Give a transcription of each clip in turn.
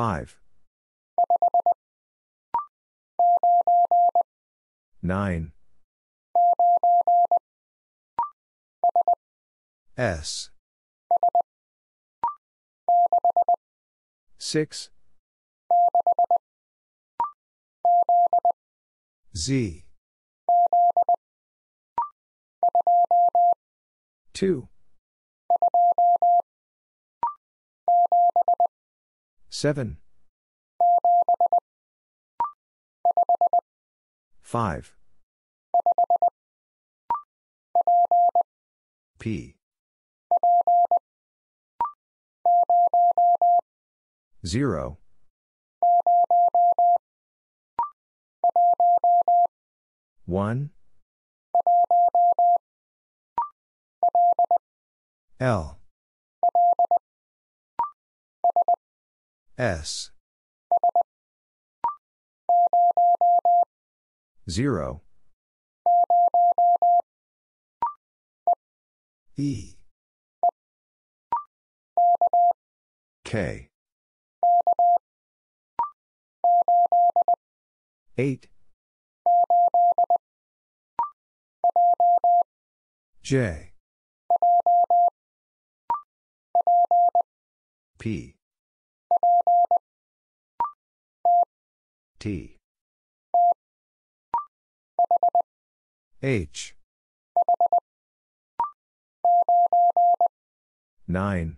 5. 9. S. 6. Z. 2. 7. 5. P. 0. One L S. 0 E. K. 8 J. P T. H. 9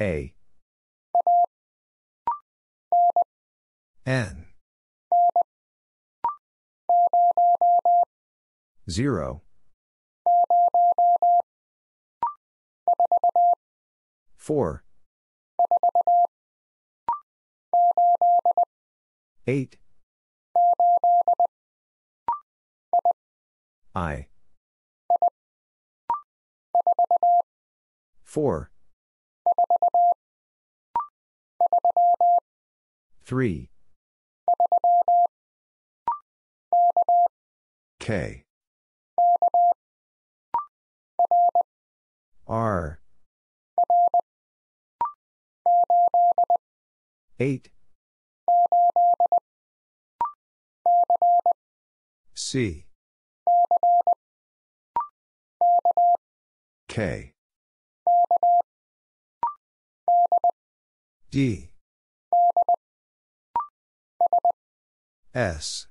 A. N. 0 4 8 I. 4 3 K R. 8 C. K. D. S.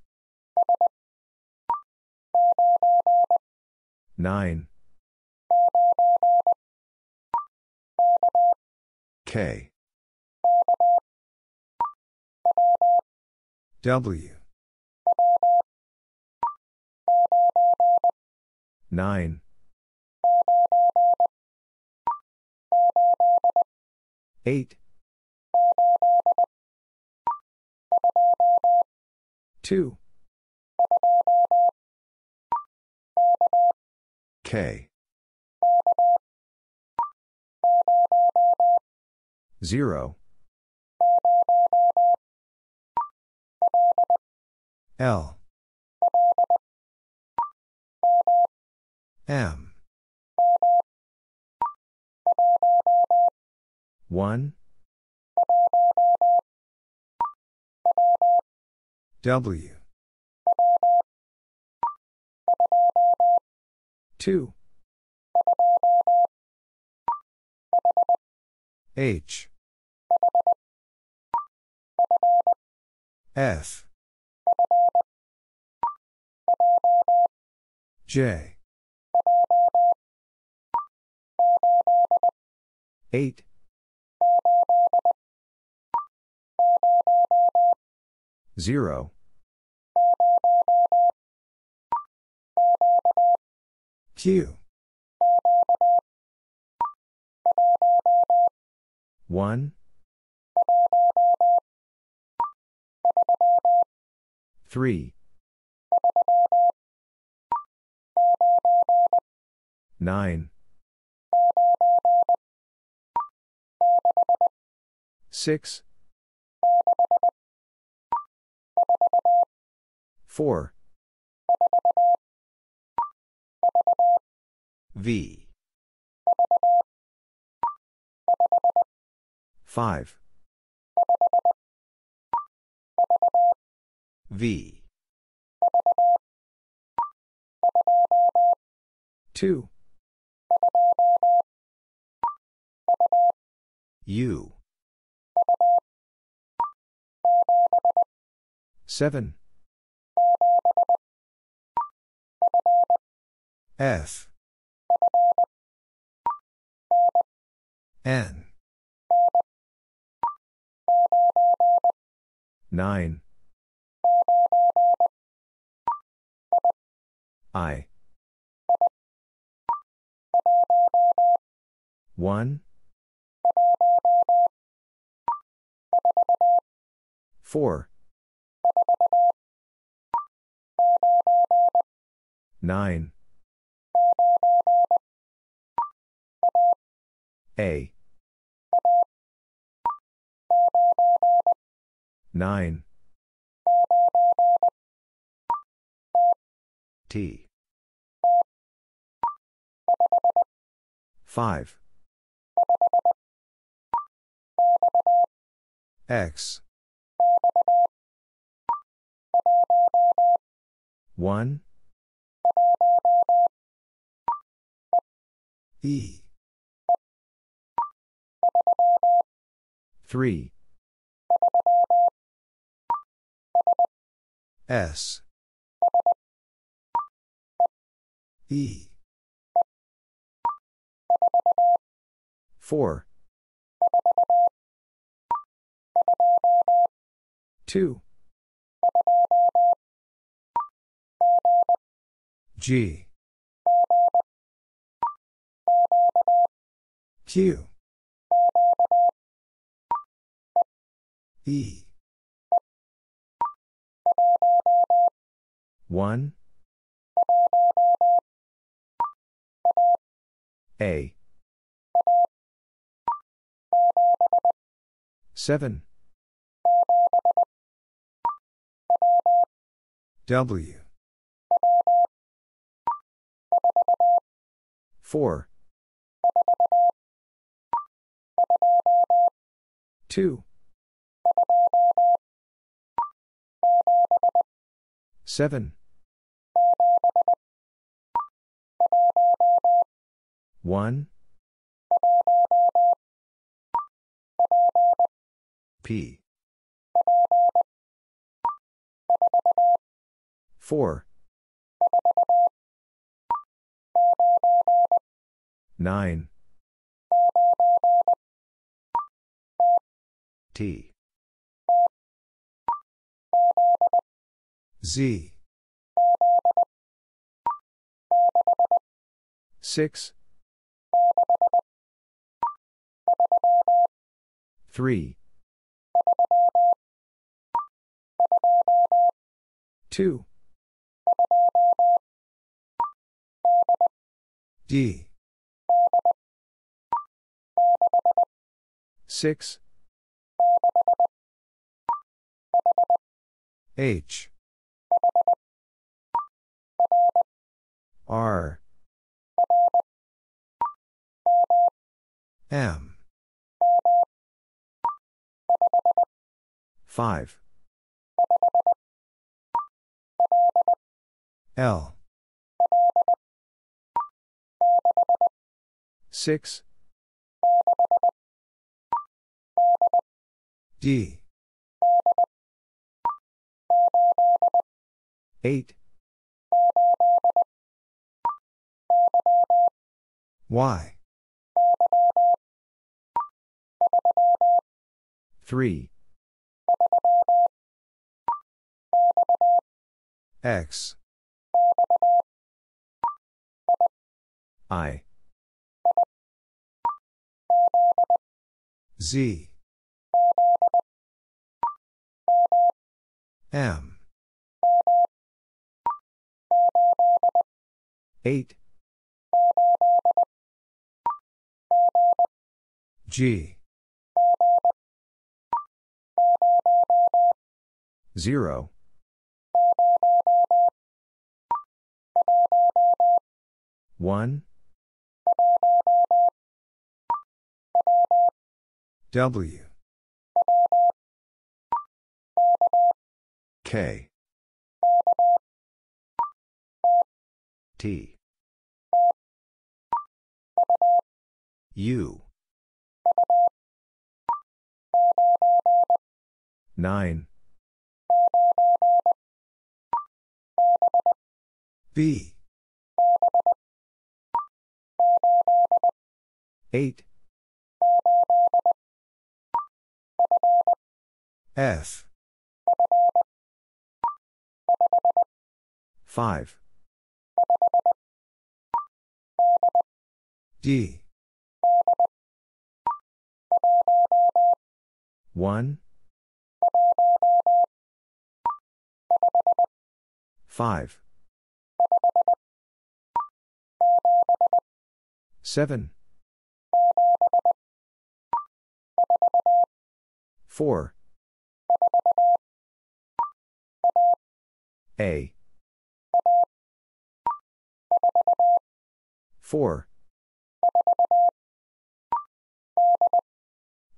9 K. W. 9 8 2 K 0 L. M. 1 W. 2 H. F. J. 8 0 Q 1 3 9 6 4 V 5. V. 2. U. 7. F. N. 9. I. 1. 4. 9. A. 9. T. 5. X. 1. E. 3. S. E. 4. 2. G. Q. E. 1. A. 7. W. 4. 2. 7. 1. P. 4. 9. T. Z. 6. 3. 2. D. 6. H. R. M. 5. L. 6. D. 8. Y. 3. X. I. Z. M. 8. G. 0. 1. W. K. T. U. 9 B 8 F. 5. D. 1. 5. 7. 4. A. 4.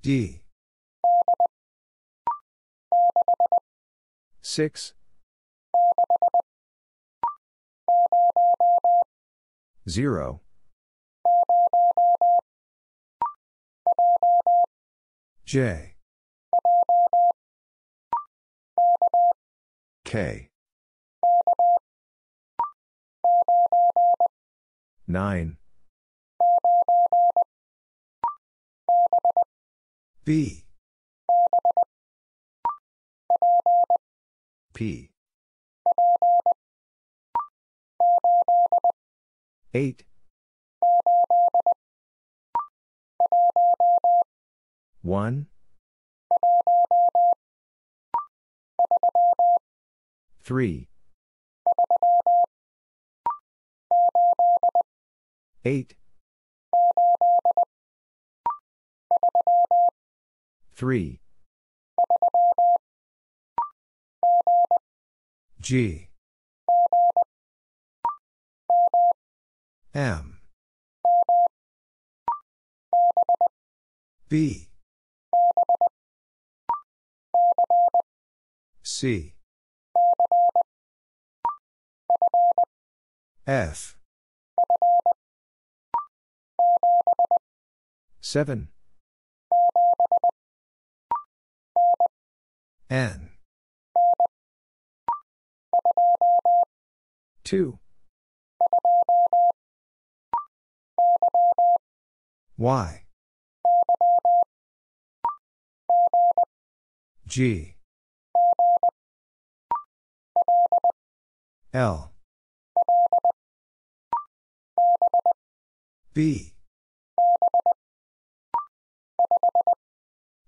D. 6. 0. J. K. 9. B. P. 8. 1. 3. 8. 3. G. M. B. C. F. 7. N. 2. Y. G. L. B.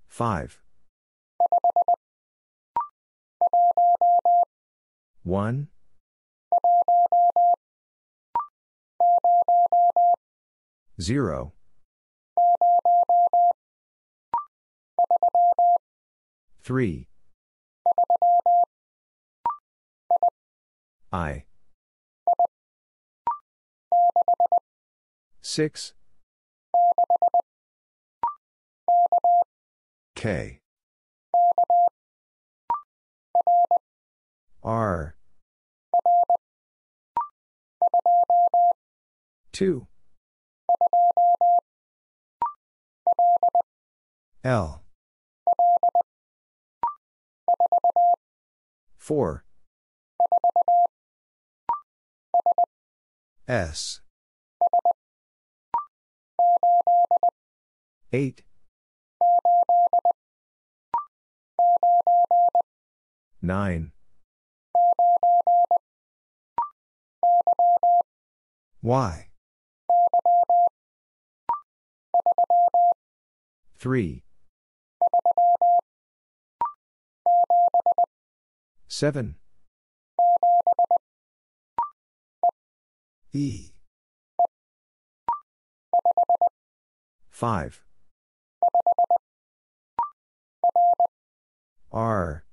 5. 1. 0. 3. I. 6. K. R. 2. L. 4. S. 8. 9. Y. 3. 7. E. 5. R.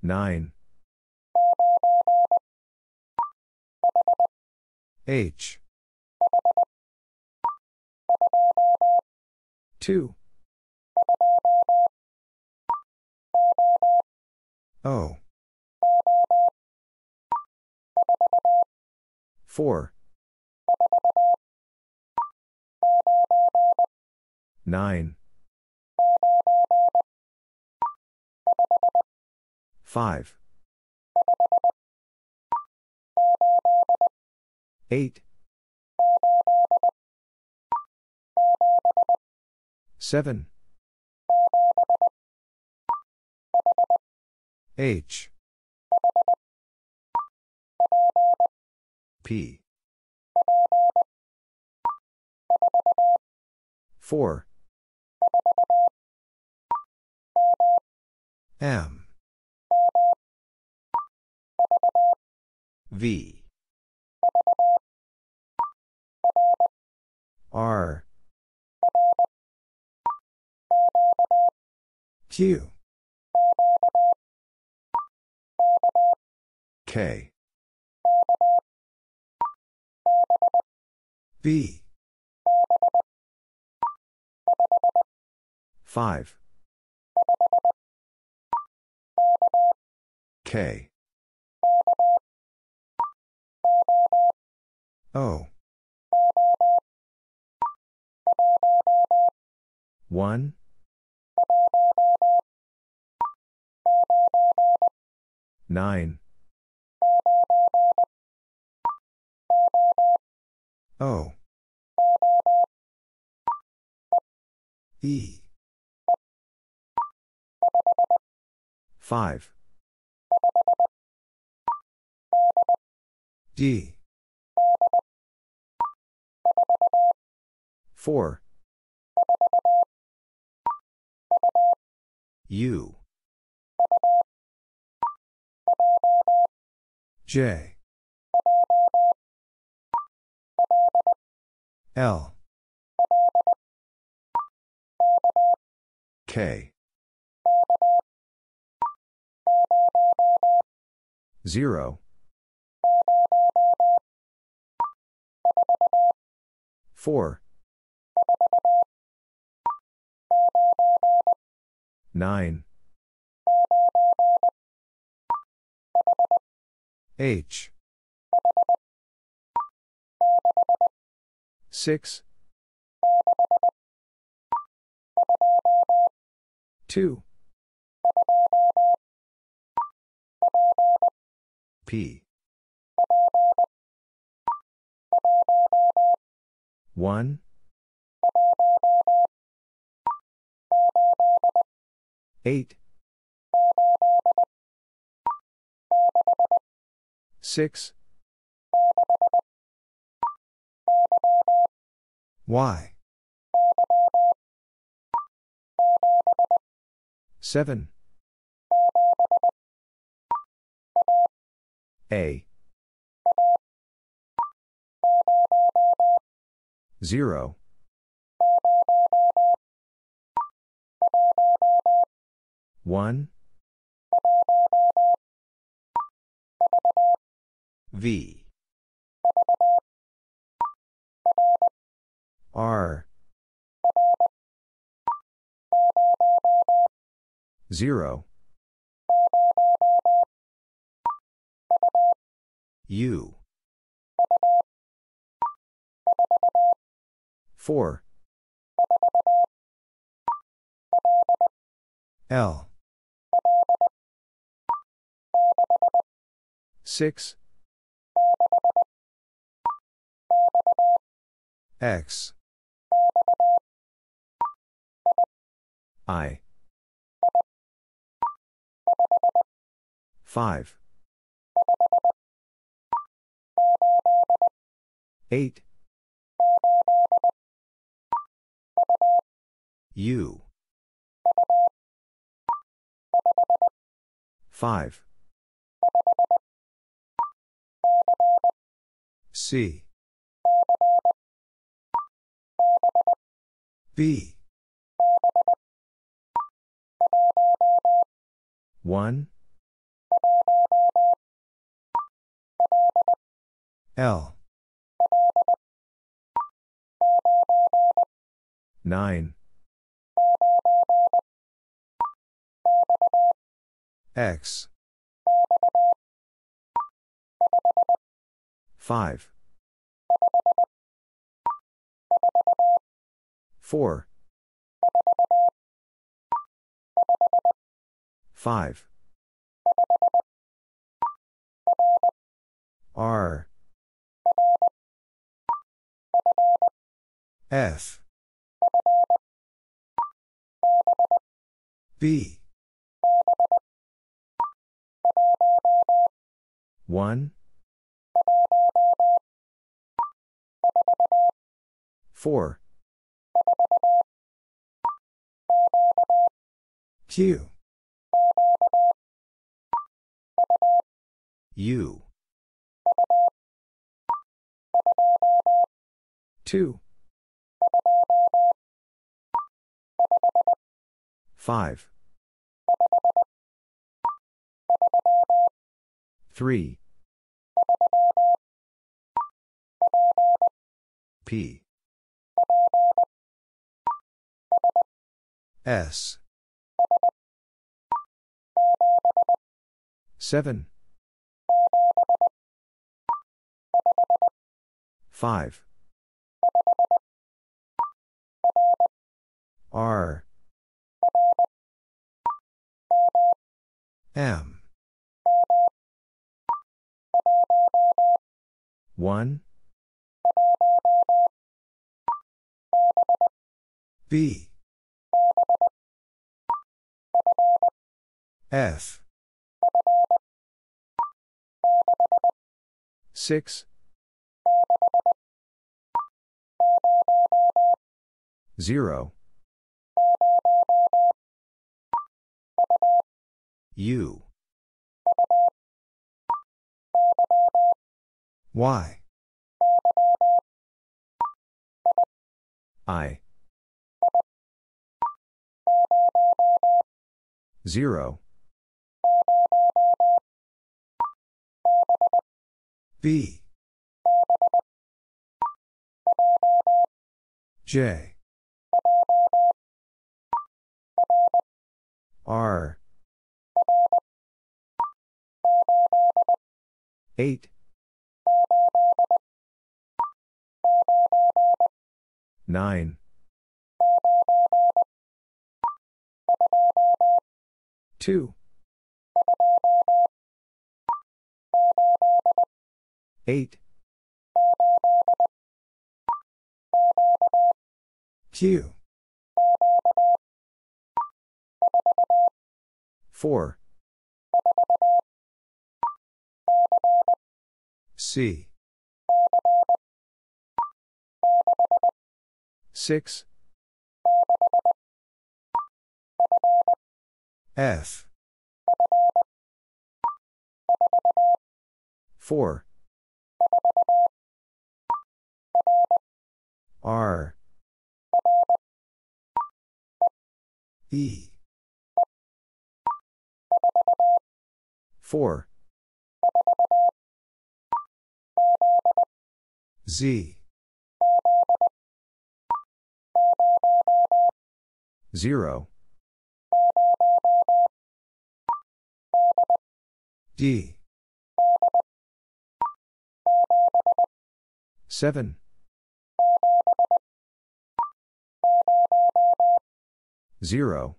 9. H. 2. O. 4. 9. 5. 8. 7. H. P. 4. M. V. R. Q. K. B. 5. K. O. 1. 9. O. E. 5. D. 4. U. J. L. K. 0. 4. 9. H. 6. 2. P. 1. 8. 6. Y. 7. A. 0. 1. V. R. 0. U. 4. L. 6. X. I. 5. 8. U. 5. C. B. 1. L. 9. X. 5. 4. 5. R. F. B. 1. 4. Q. U. 2. 5. 3. P. S. 7. 5. R. M. 1. B. F. 6. 0. U. Y. I. 0. B. J. R. 8. 9. 2. 8. Q. 4. C. 6. F. 4. R. E. 4. Z. 0. D. 7. 0.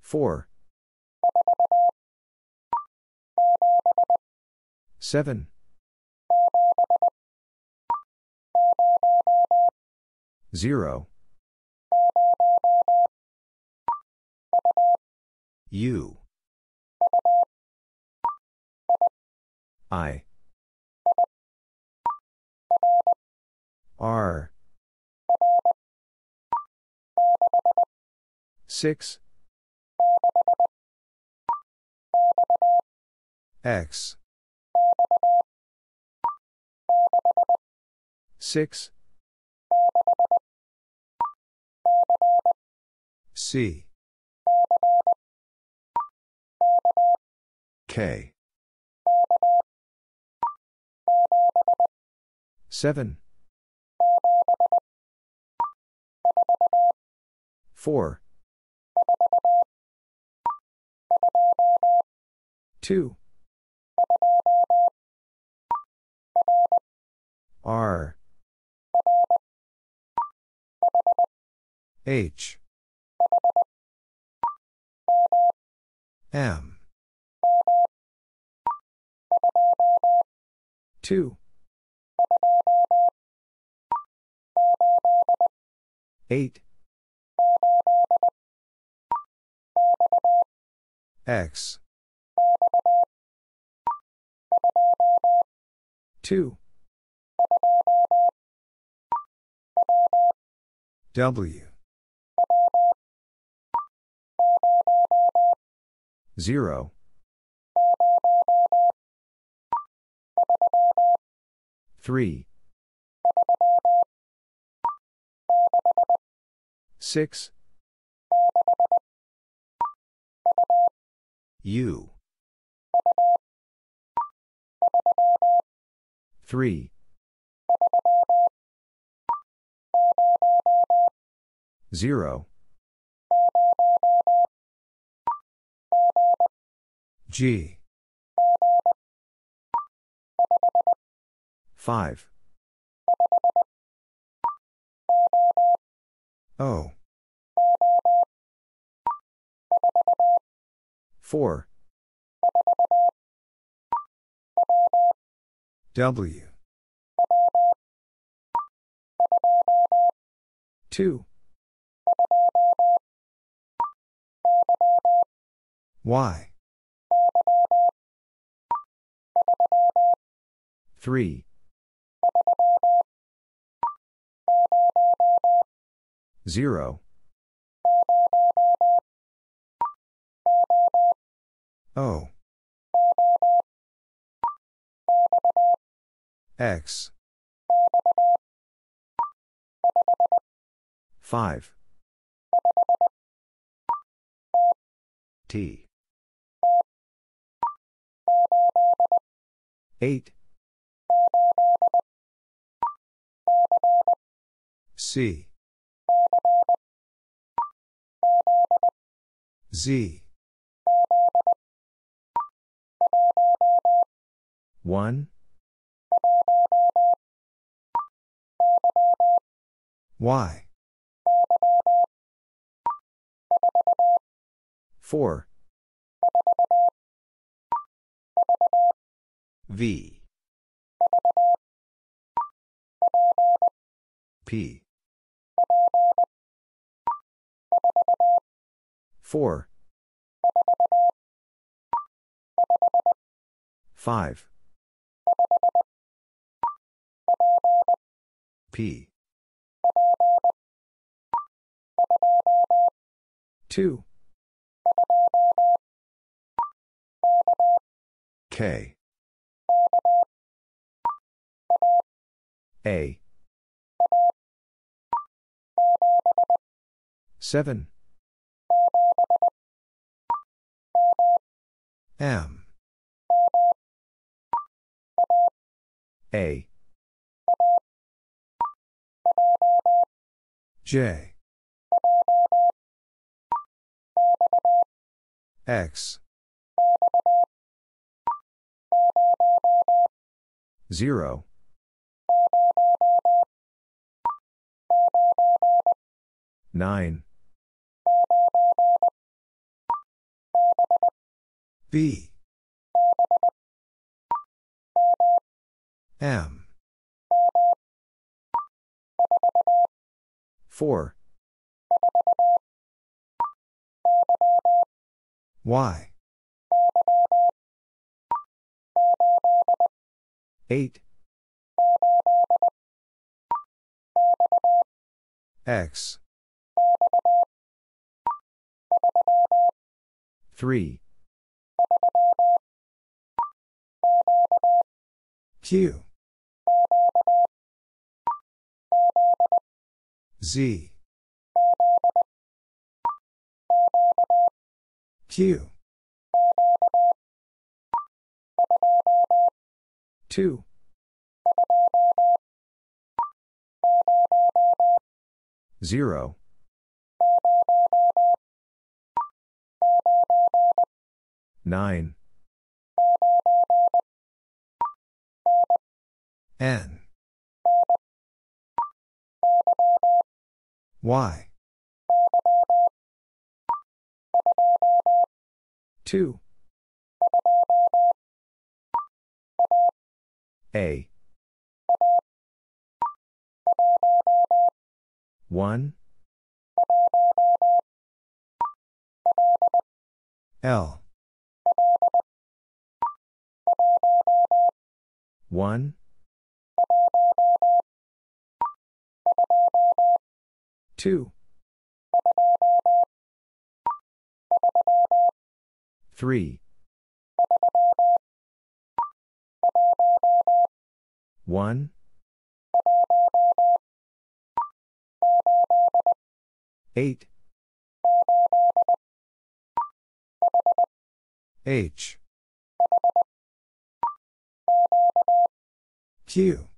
4. 7. 0. U. I. R. 6. X. 6. C. K. 7. 4. 2. R. H. M. 2. 8. X. 2. W. 0. 3. 6. U. 3. 0. G. 5. O. 4. W. 2. Y. 3. 0. O. X. 5. T. 8. C. Z. 1. Y. 4. V. P. 4. 5. P. 2. K. A. 7. M. A. J. X. 0. 9. B. M. 4. Y. 8. X. 3. Q. Z. Q. 2. Zero. 9. N. Y. 2. A. 1. L. 1. Two. Three. One. Eight. H. Q.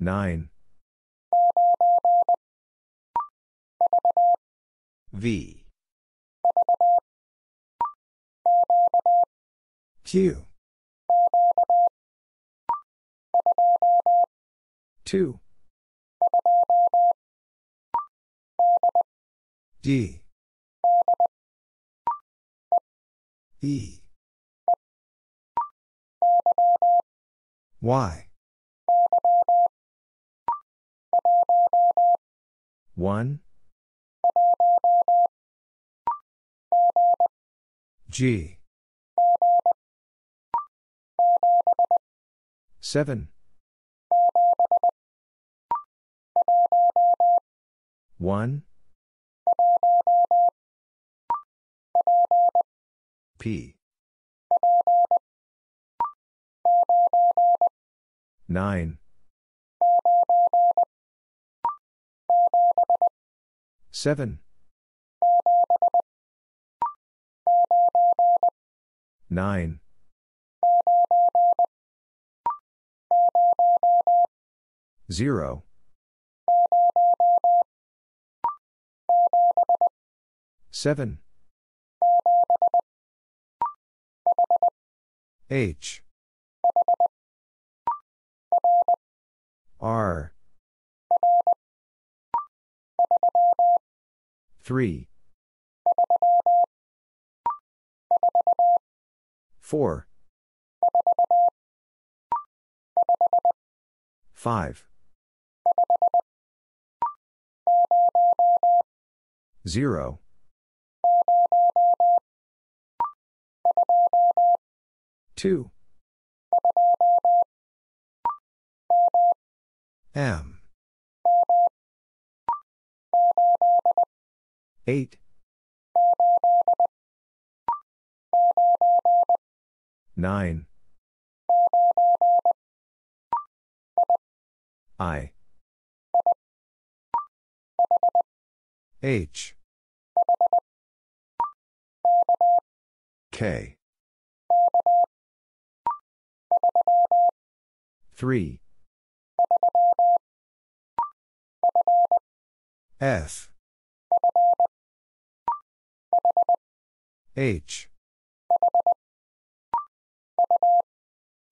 9. V. Q. 2. D. E. Y. 1. G. 7. 1. P. 9. 7. 9. 0. Seven. H. R. 3. 4. 5. 0. Two. M. Eight. Nine. I. H. K. 3. F. H.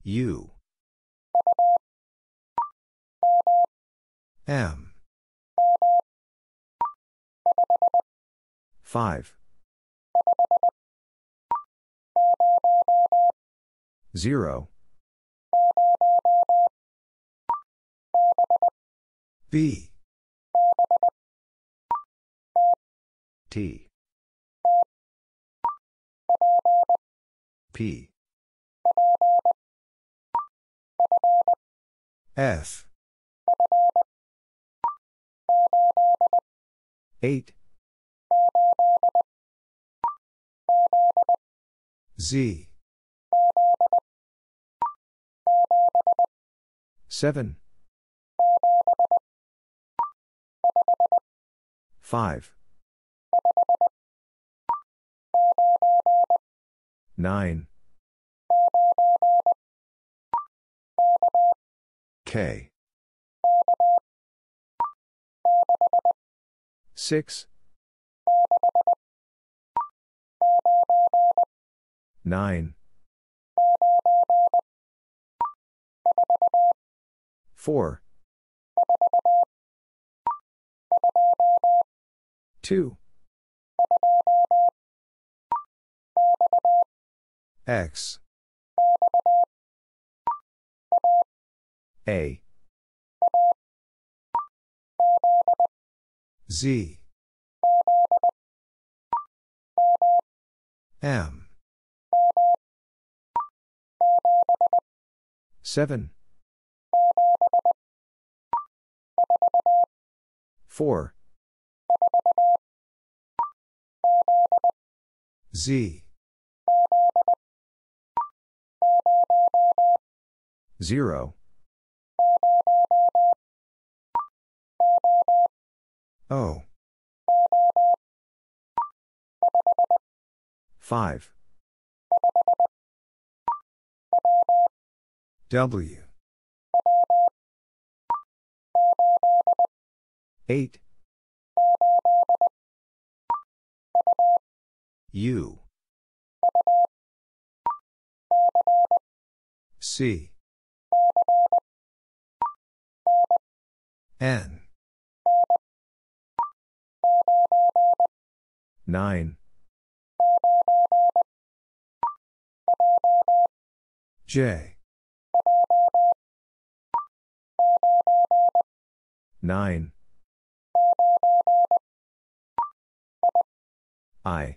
U. M. 5. 0. B. T. P. F. 8. Z. 7. 5. 9. K. 6 9 4 2 X A. Z. M. 7 4 Z. 0 O. 5 W. 8 U. C N. 9 J. 9 I.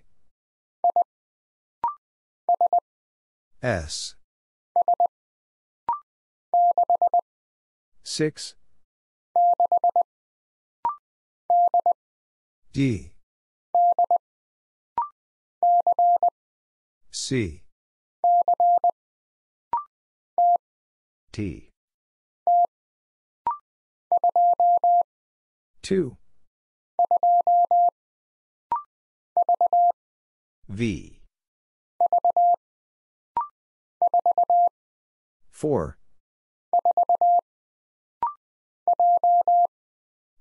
S. 6 D. C. T. 2 V. 4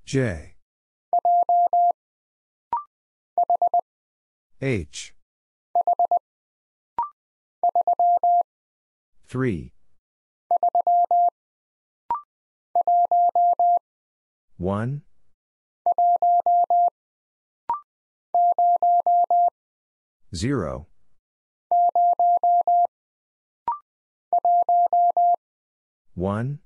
J. H. 3 1 0 1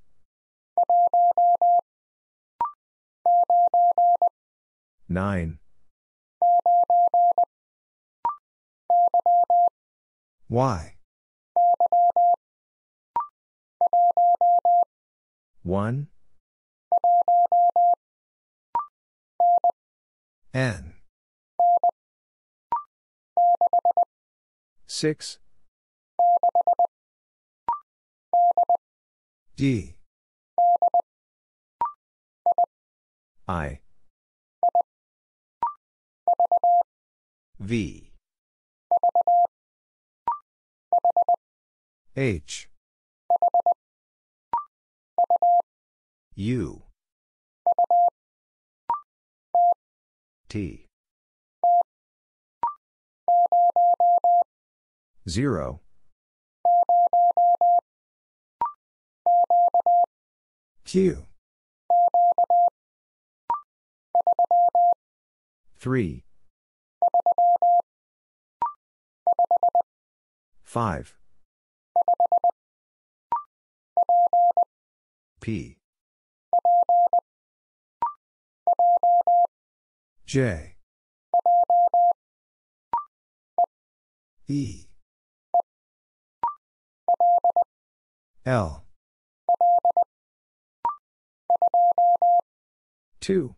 9 Y. 1 N. 6 D I. V. H. U. T. 0 Q 3 5 P. J. E. L. 2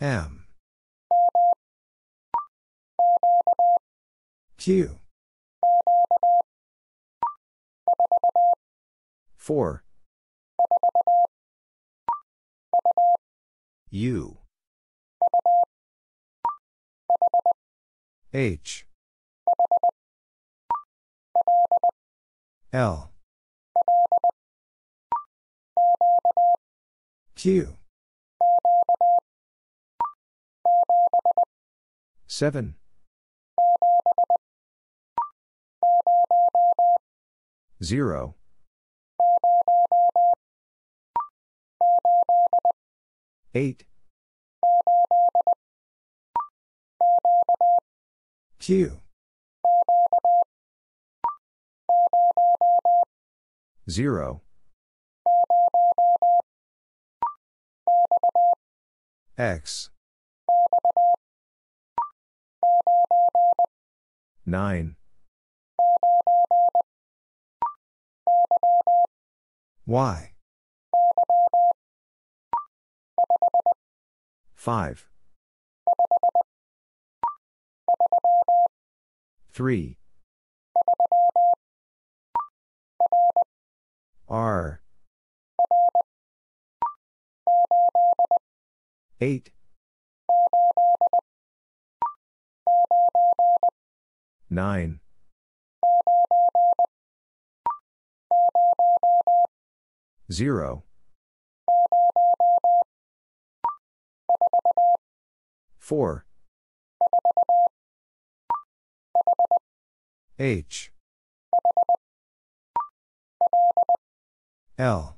M. Q. 4 U. H. L Q. 7. 0. 8. Q. 0. X. 9. Y. 5. 3. R. 8. 9. 0. 4. H. L.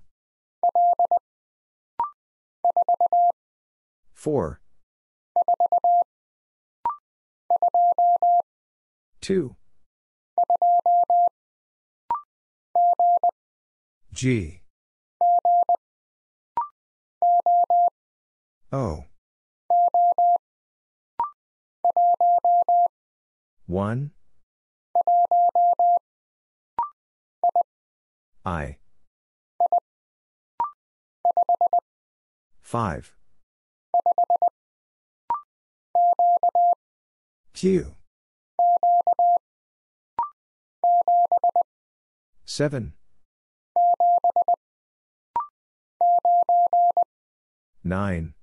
4. 2. G. O. 1. I. 5. Q. 7. 9.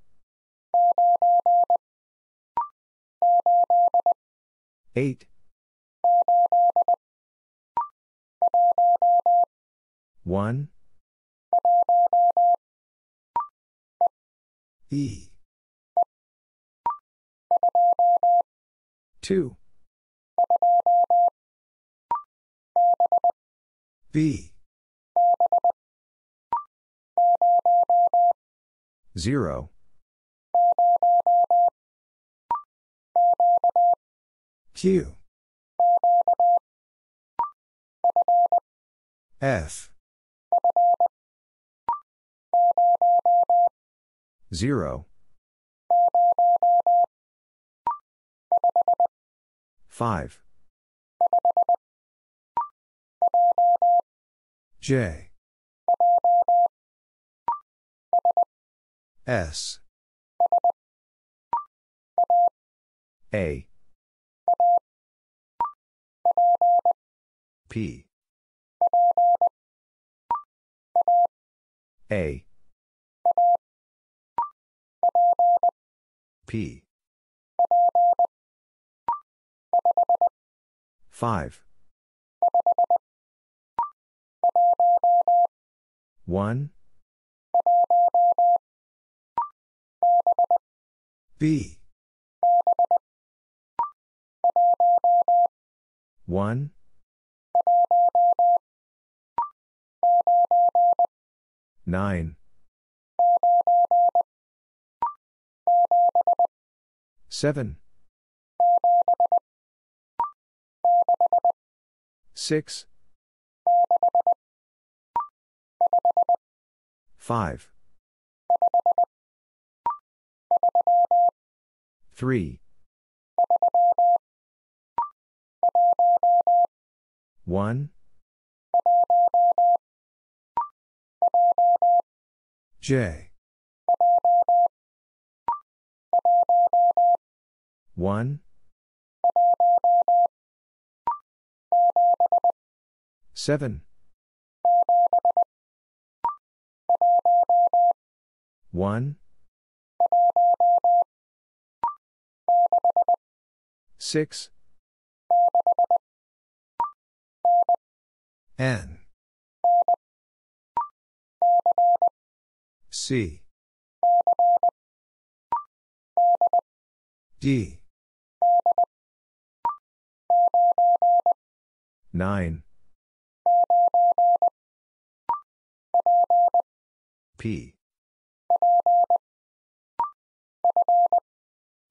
8. 1. E. 2. B. 0. 2. F. 0. 5. J. S. A. P. A. P. 5. 1. B. 1. 9. 7. 6. 5. 3. 1. J. 1. 7. 1. 6. N. C. D. 9. P.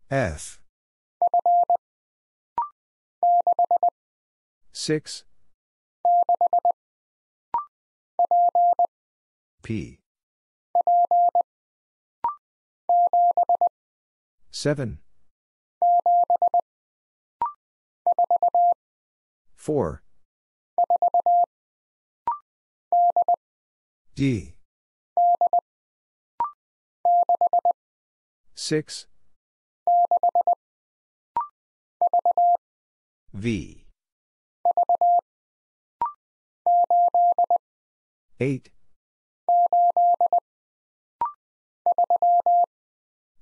F. 6. P. 7. 4. D. 6. V. 8.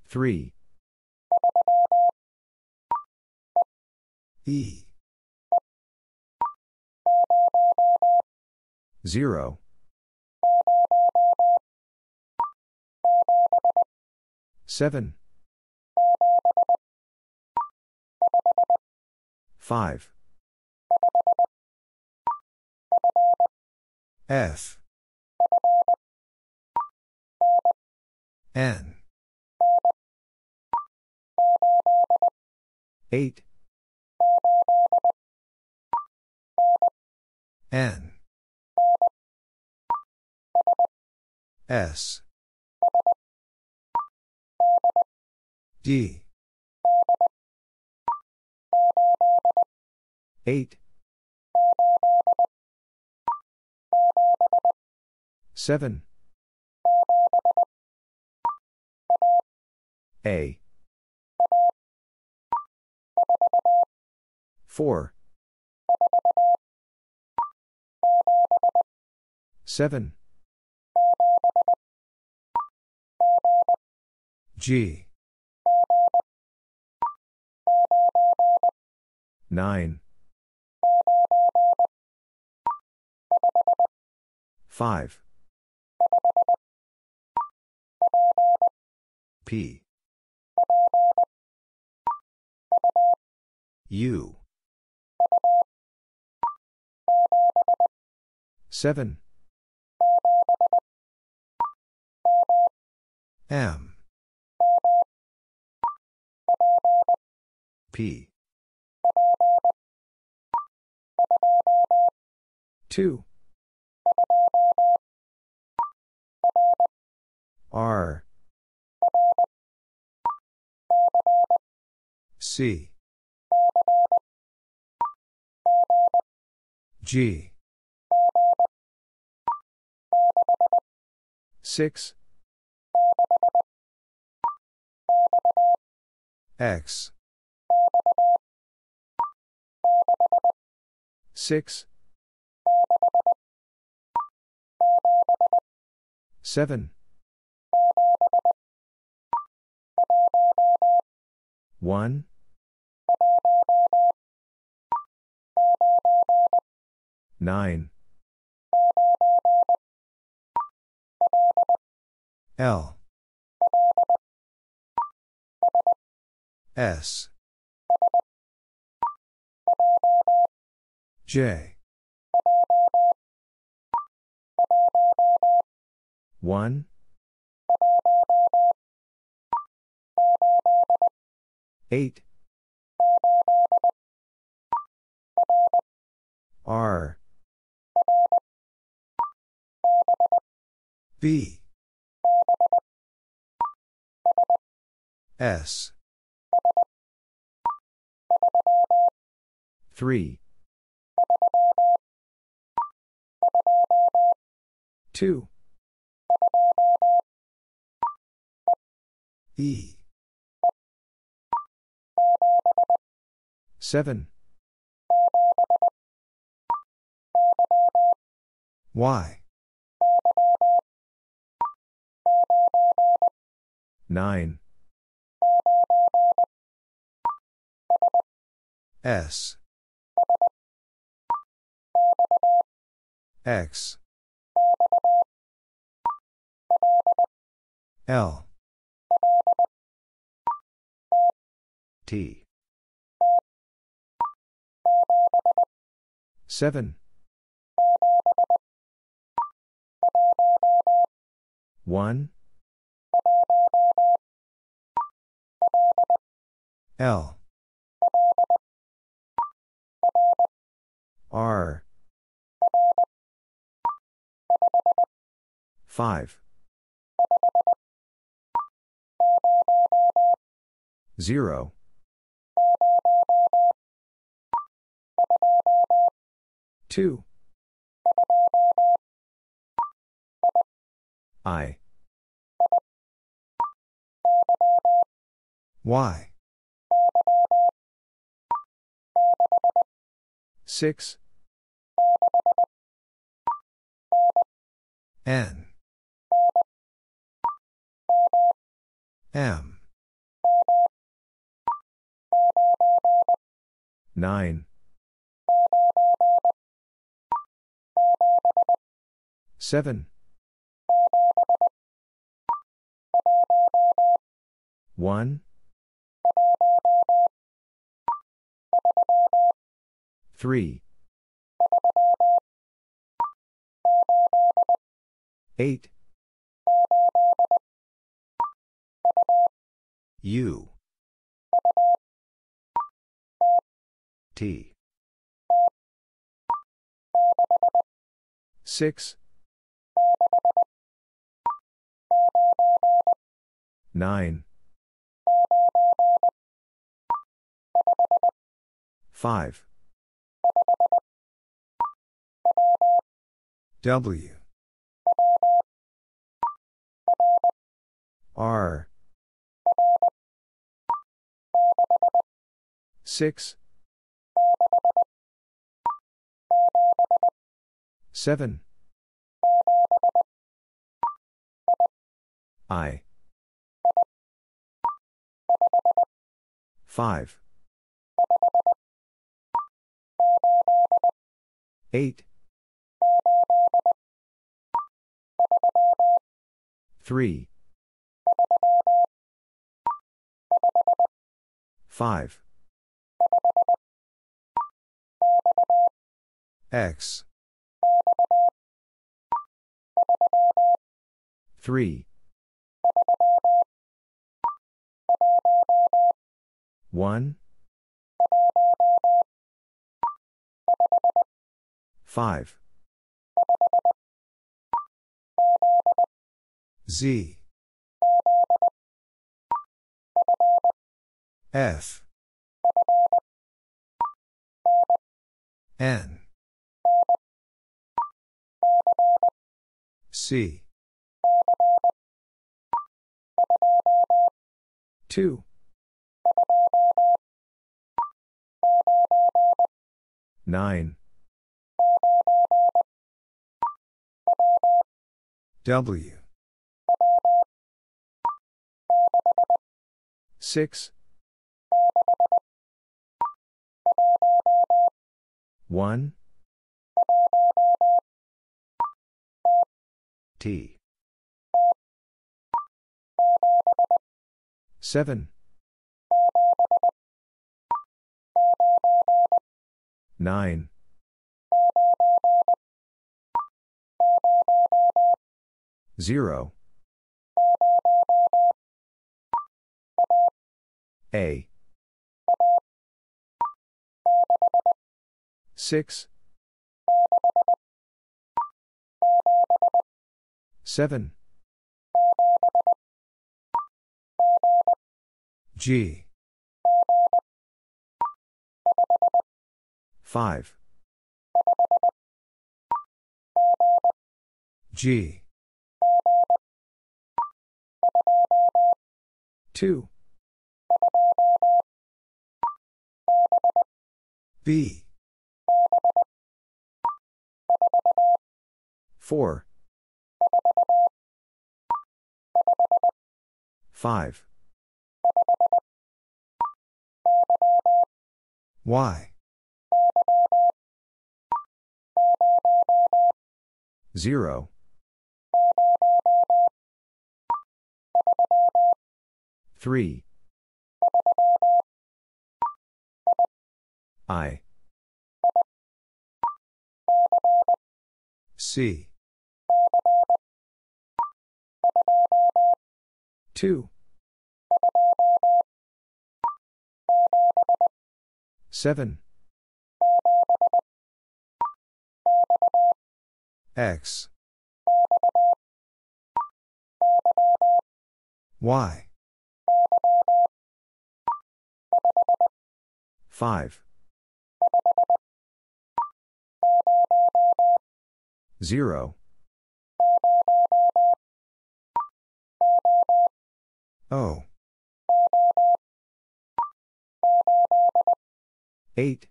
3. E. 0. 7. 5. F. N. 8. N. S. D. 8. 7. A. 4. 7. G. 9. 5. P. U. 7. M. P. 2. R. C. G. 6. X. 6. 7. 1. 9. L. S. J. 1. Eight. R. B. S. 3. 2. E. 7. Y. 9. S. X. L. T. 7. 1. L. R. 5. 0. Two. I. Y. Six. N. M. 9. 7. 1. 3. 8. U. T. 6. 9. 5. W. R. 6. 7. I. 5. 8. 3. 5. X. 3. 1. 5. Z. F. N. C. 2. 9. W. 6. 1. T. 7. 9. 0. A. 6. 7. G. 5. G. 2. B. 4. 5. Y. 0. 3. I. C. 2. 7. X. Y. 5. 0. O. 8.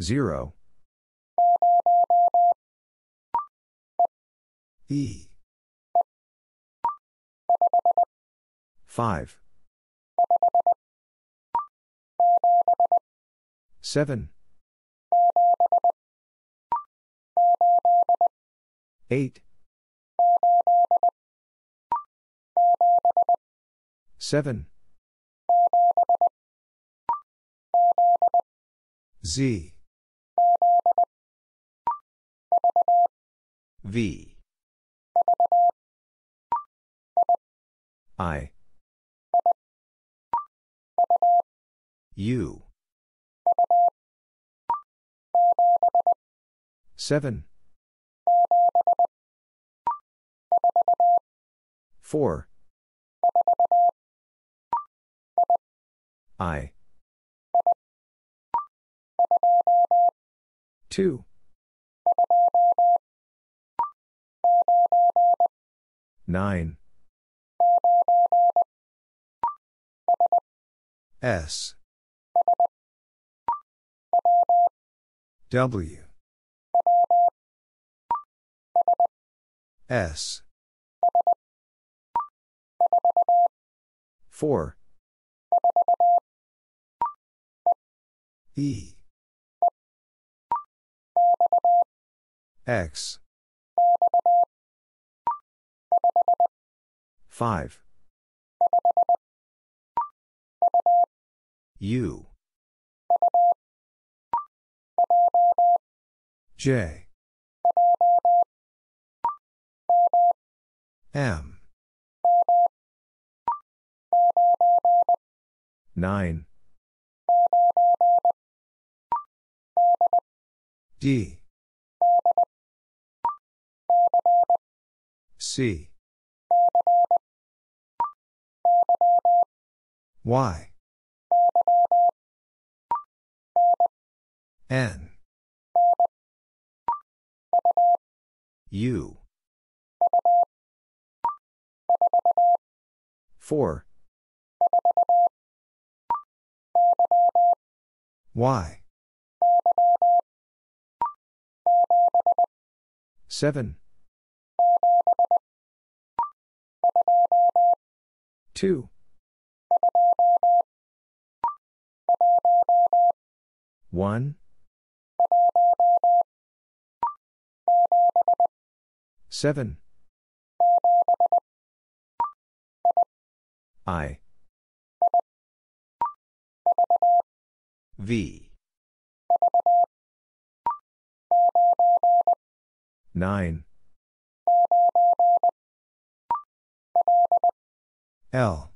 0. E. 5. 7. 8. 7. Z. V. I. U. 7. 4. I. 2. 9. S. W. S. 4. E. X. 5. U. J. M. 9. D. C. Y. N. U. 4. Y. 7. 2. 1. 7. I. V. 9. L.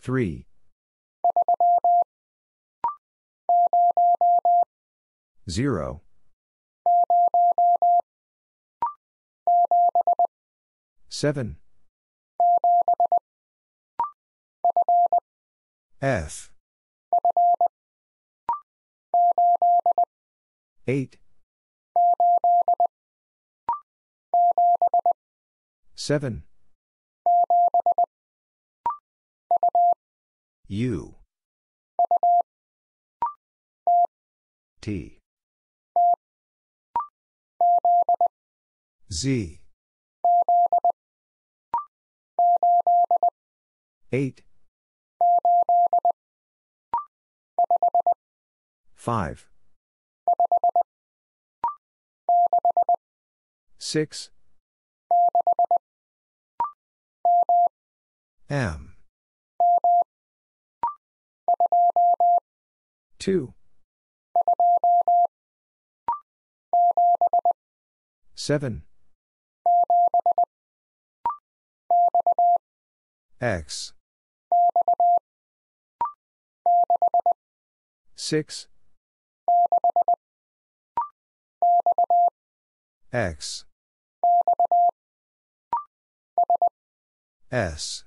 3. 0. Seven. F. Eight. Seven. U. T. Z. 8. 5. 6. M. 2. 7. X. 6. X. S.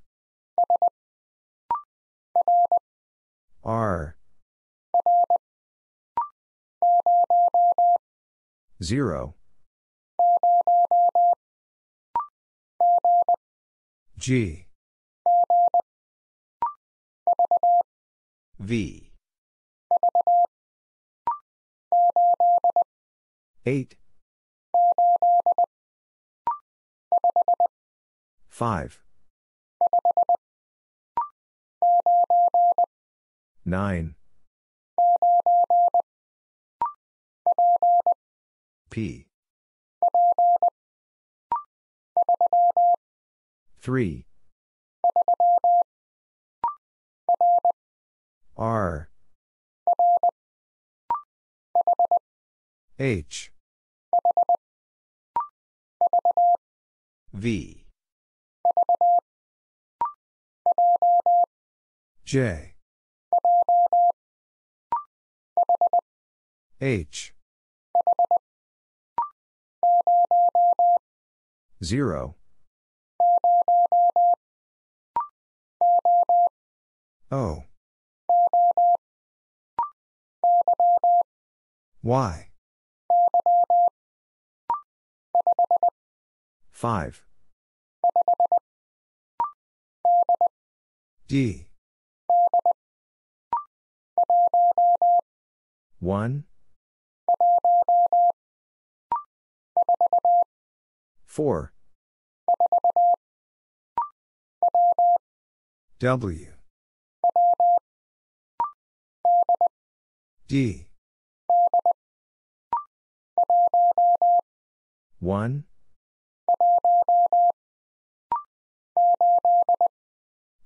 R. 0. G. V. 8. 5. 9. P. 3. R. H. V. J. H. 0. O. Y. 5. D. 1. 4. W. D. 1.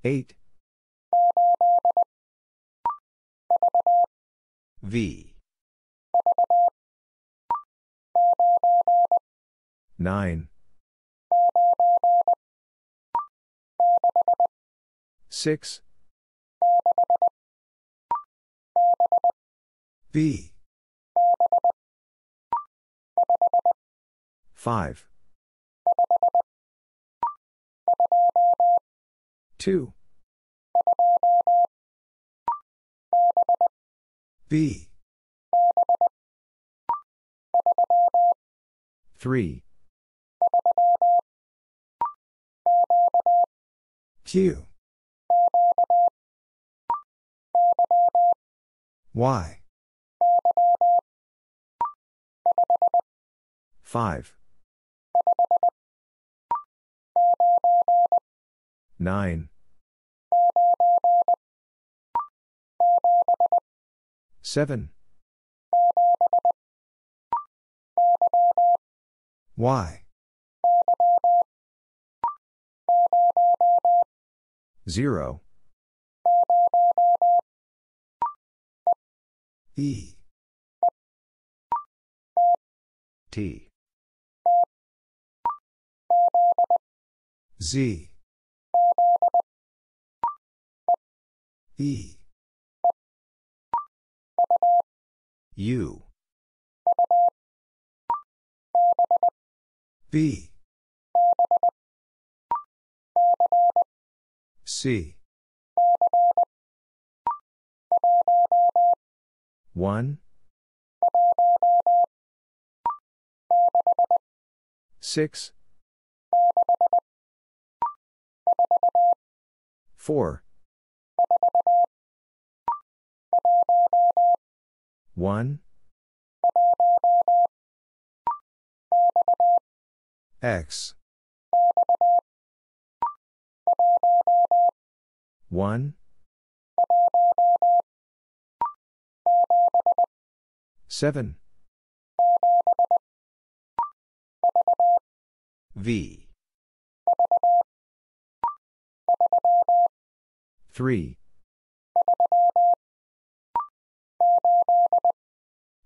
8. V. 9. 6. B. 5. 2. B. 3. Q. Y. 5. 9. 7. Y. 0. E. T. Z. E. U. B. C. 1. 6. 4. 1. X. 1. 7. V. 3.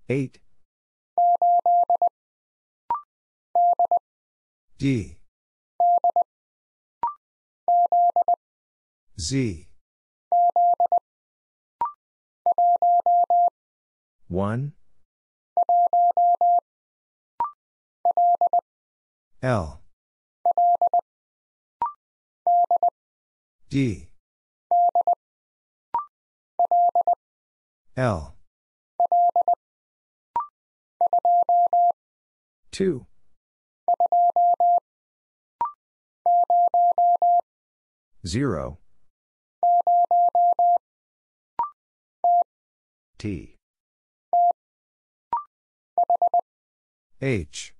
8. D. Z. 1. L. D. L. 2. Zero. T. H.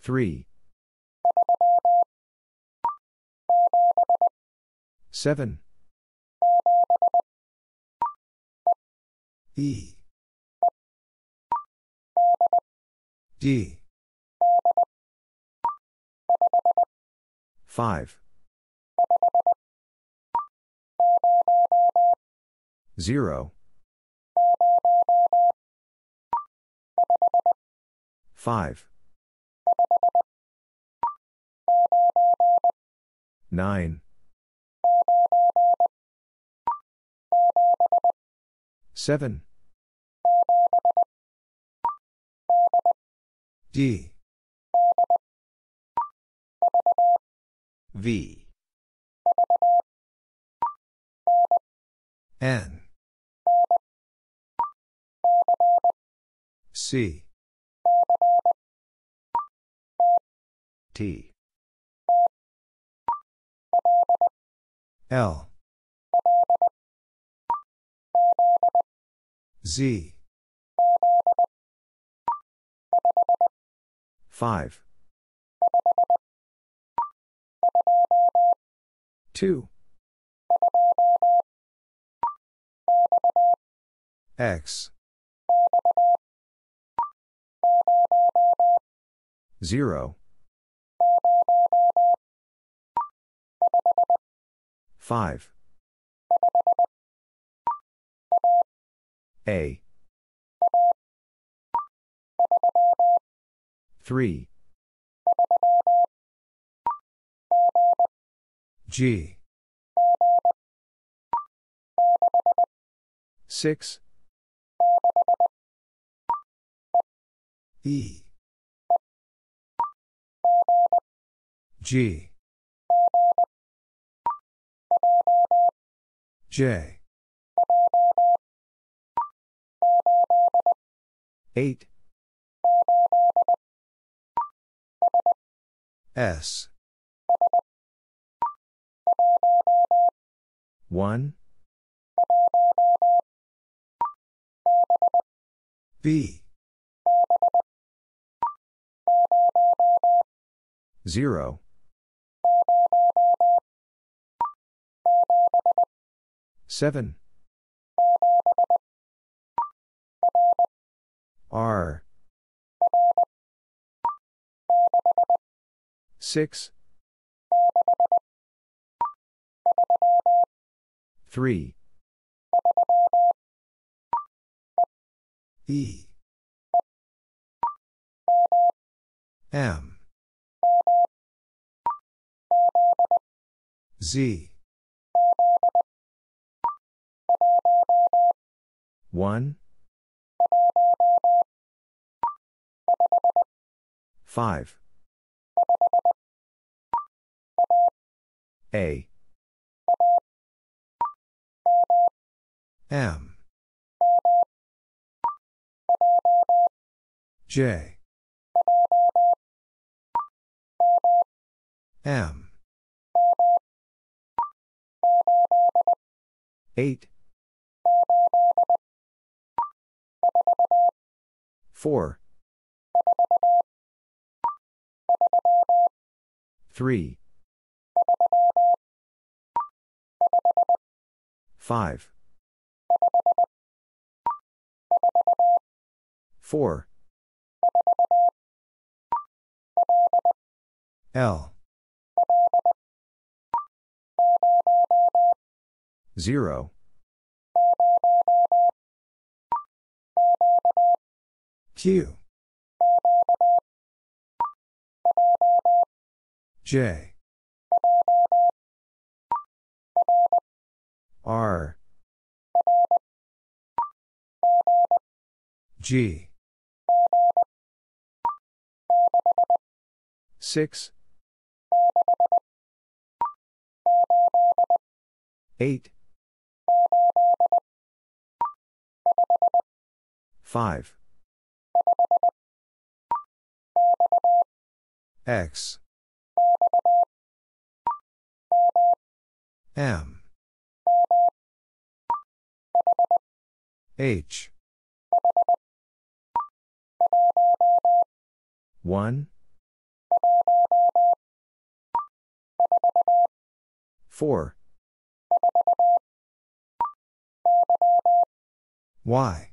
3. 7. E. D. 5. 0. 5. 9. 7. D. V. N. C. T. L. Z. 5. 2. X. 0. 5. A. 3. G. 6. E. G. J. 8. S. 1. B. 0. 7. R. 6. 3. E. M. Z. 1. 5. A. M. J. M. 8. 4. 3 5 4 L. 0 Q. J. R. G. 6. 8. 5. X. M. H. 1. 4. Y.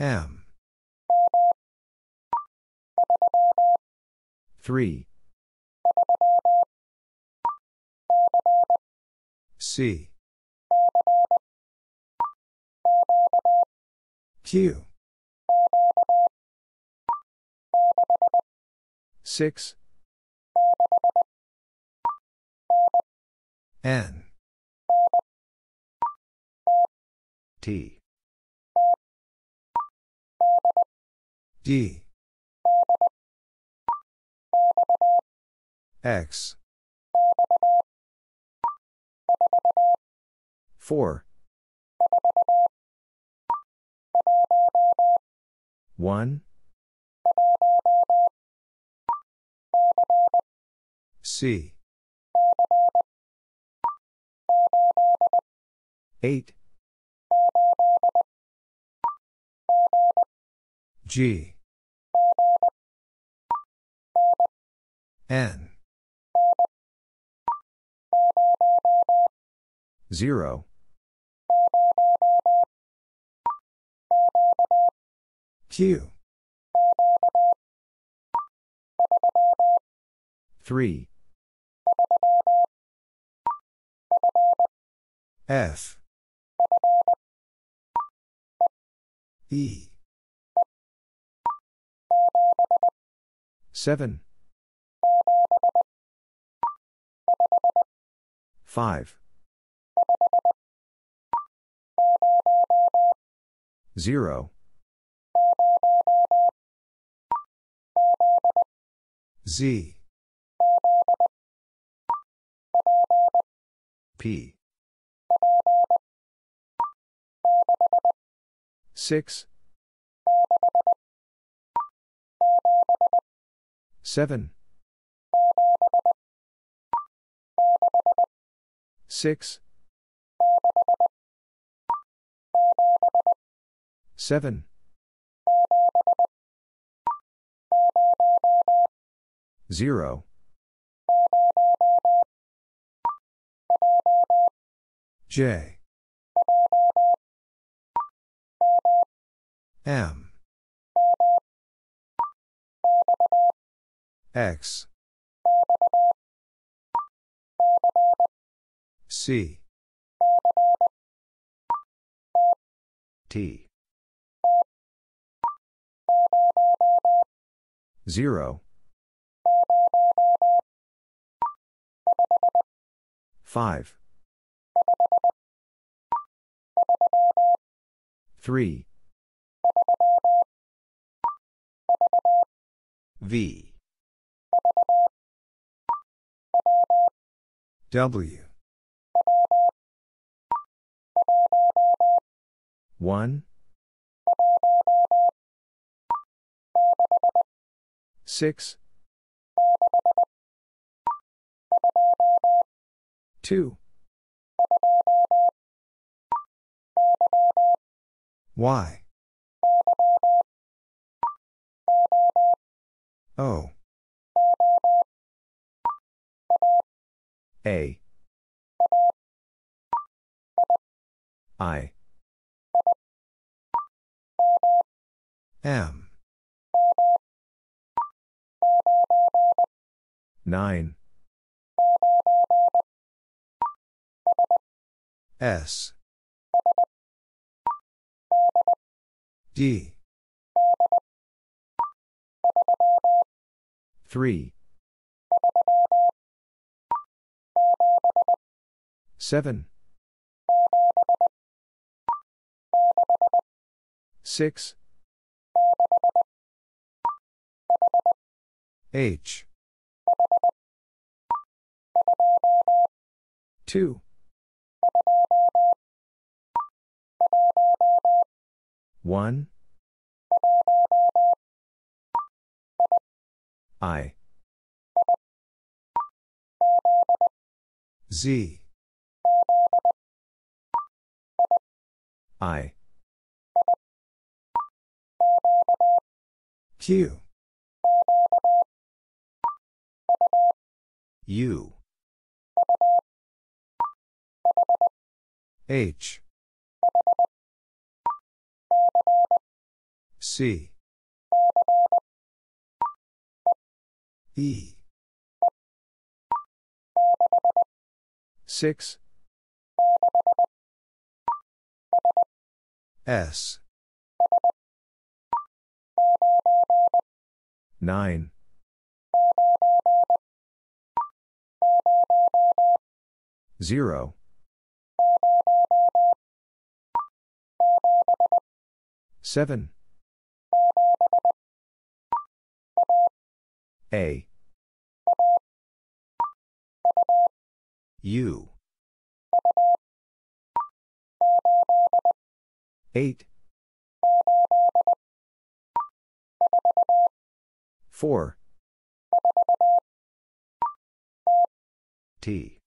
M. 3. C. Q. 6. N. T. D. X. 4. 1. C. 8. G. N. 0. Q. 3. F. E. 7. 5. 0. Z. P. 6. 7. 6. 7. 0. J. M. X. C. T. 0. 5. 3. V. W. 1. 6. 2. Y. O. A. I. M. 9. S. D. 3. 7 6 H. 2 1 I. Z I. Q. U. H. C. E. 6 S. 9 0 7 A. U 8 4 T.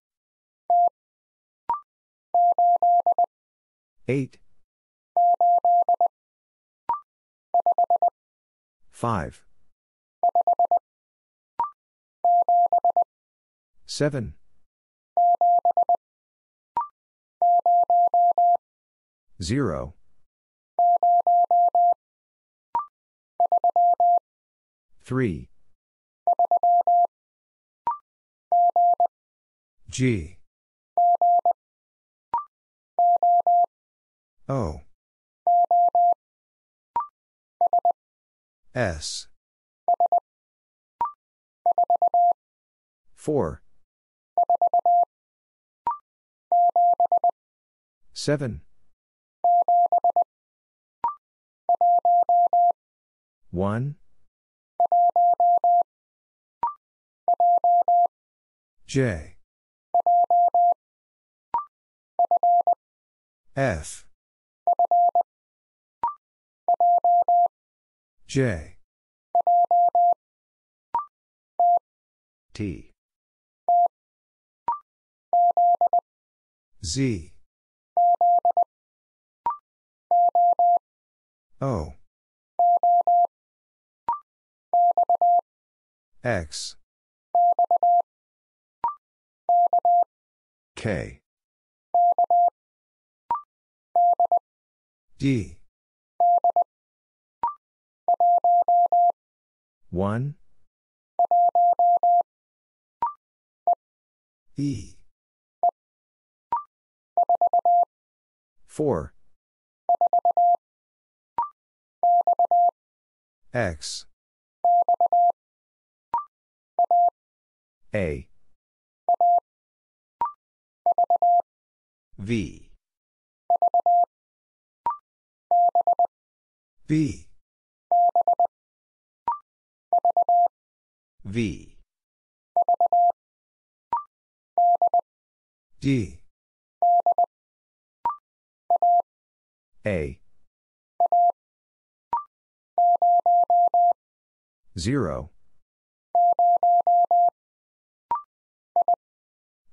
8 5 7 0 3 G. O. S. 4 7 1 J. F. J. T. Z O. X. K. D. 1 E 4 X. A. V. B. V. D A. 0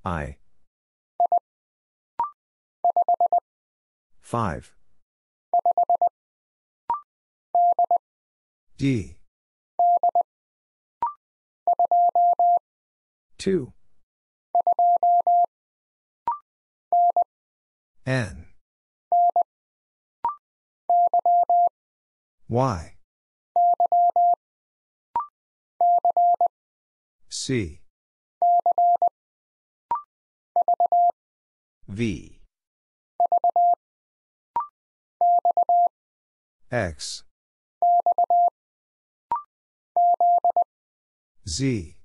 I. 5 D. 2 N Y. C. V. X. Z.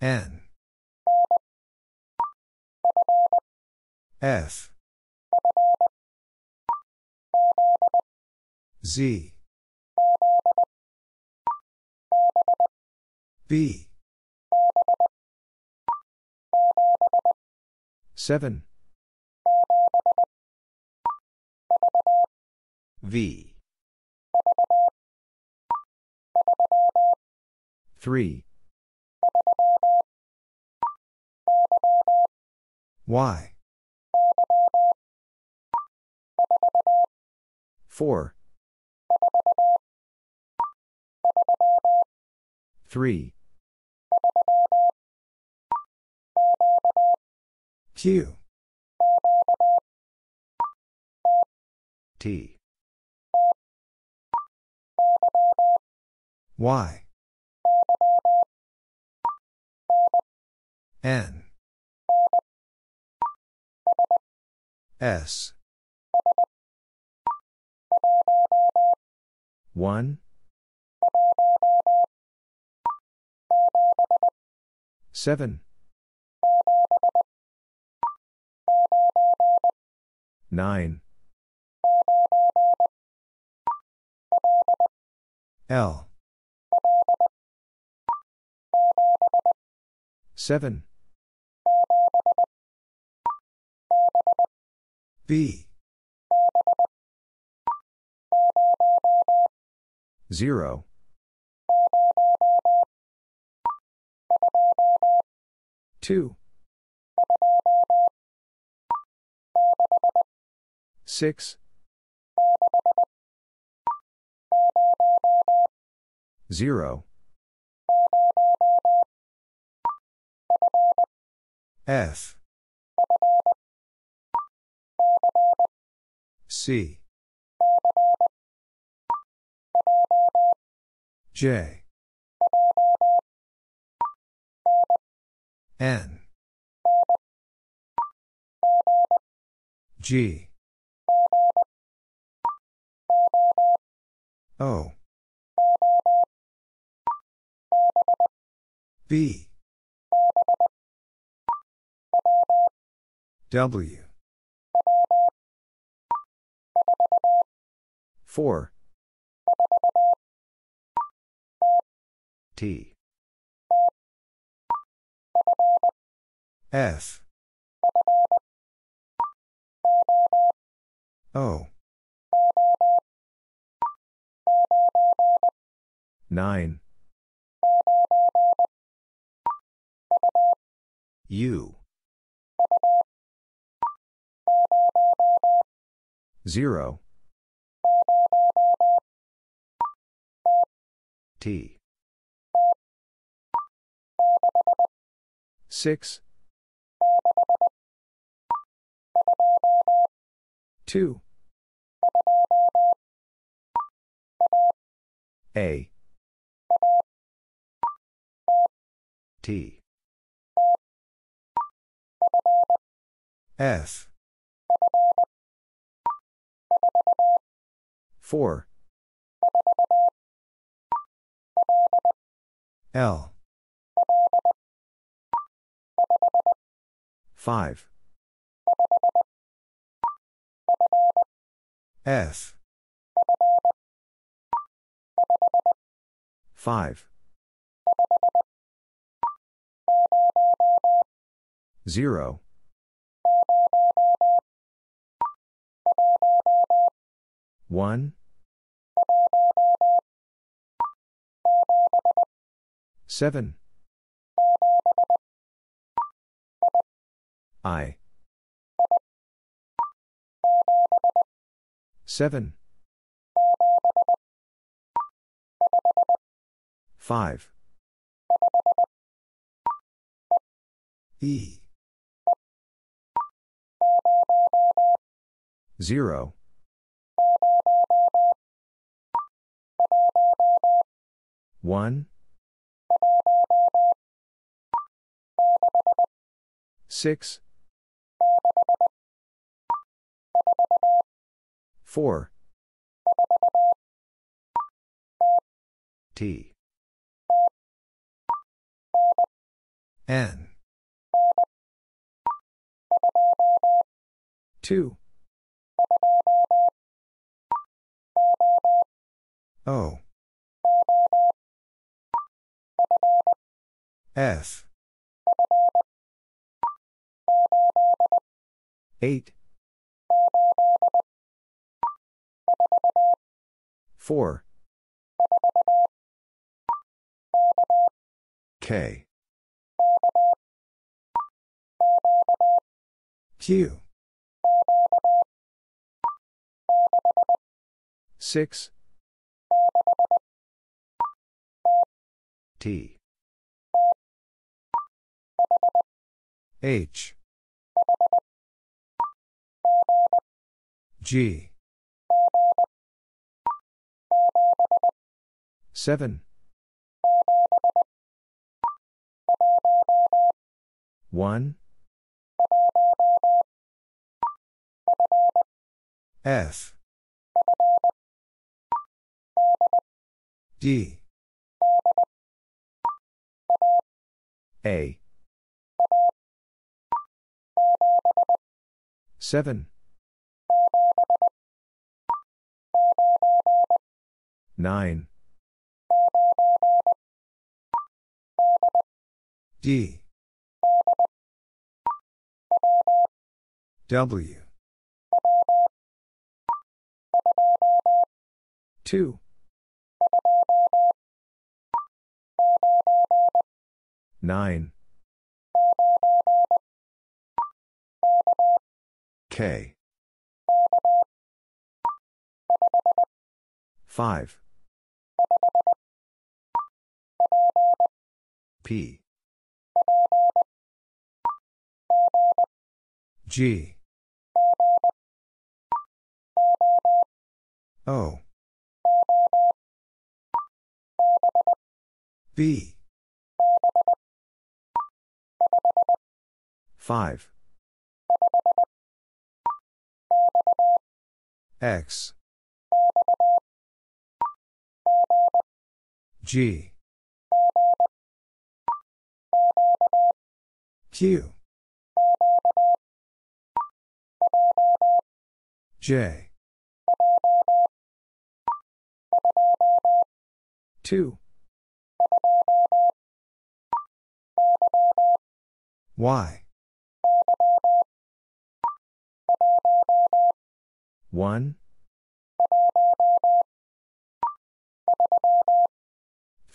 N. F. Z. B. 7 V. 3 Y 4 3 Q. T. Y. N. S 1 7 9 L. 7 B 0 2 6 0 F. C J. N. G. O. B. W. 4 T. F. O. 9 U. 0 T 6 2 A. T. F. 4 L 5 F. 5 0 1 7 I. 7 5 E. 0 1 6 4. T. N. 2. O. F. 8. 4. K. Q. 6. T. H. G. 7. 1. F. D. A. 7. 9. D. W. 2. 9. K. 5. P. G. O. B. 5. X. G. Q. J. 2. Y. 1.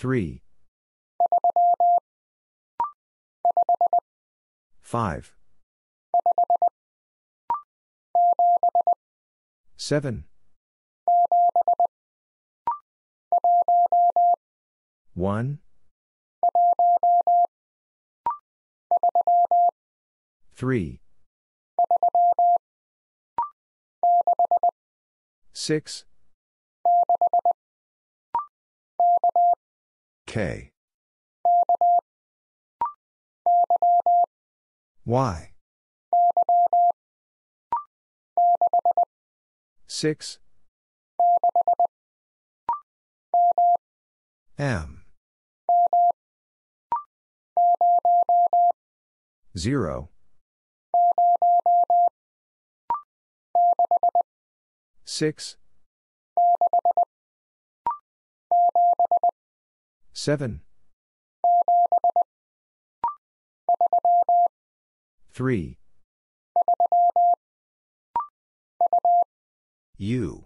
3. 5. 7. 1. 3. 6. K. Y. 6. M. 0. 6. 7. 3. U.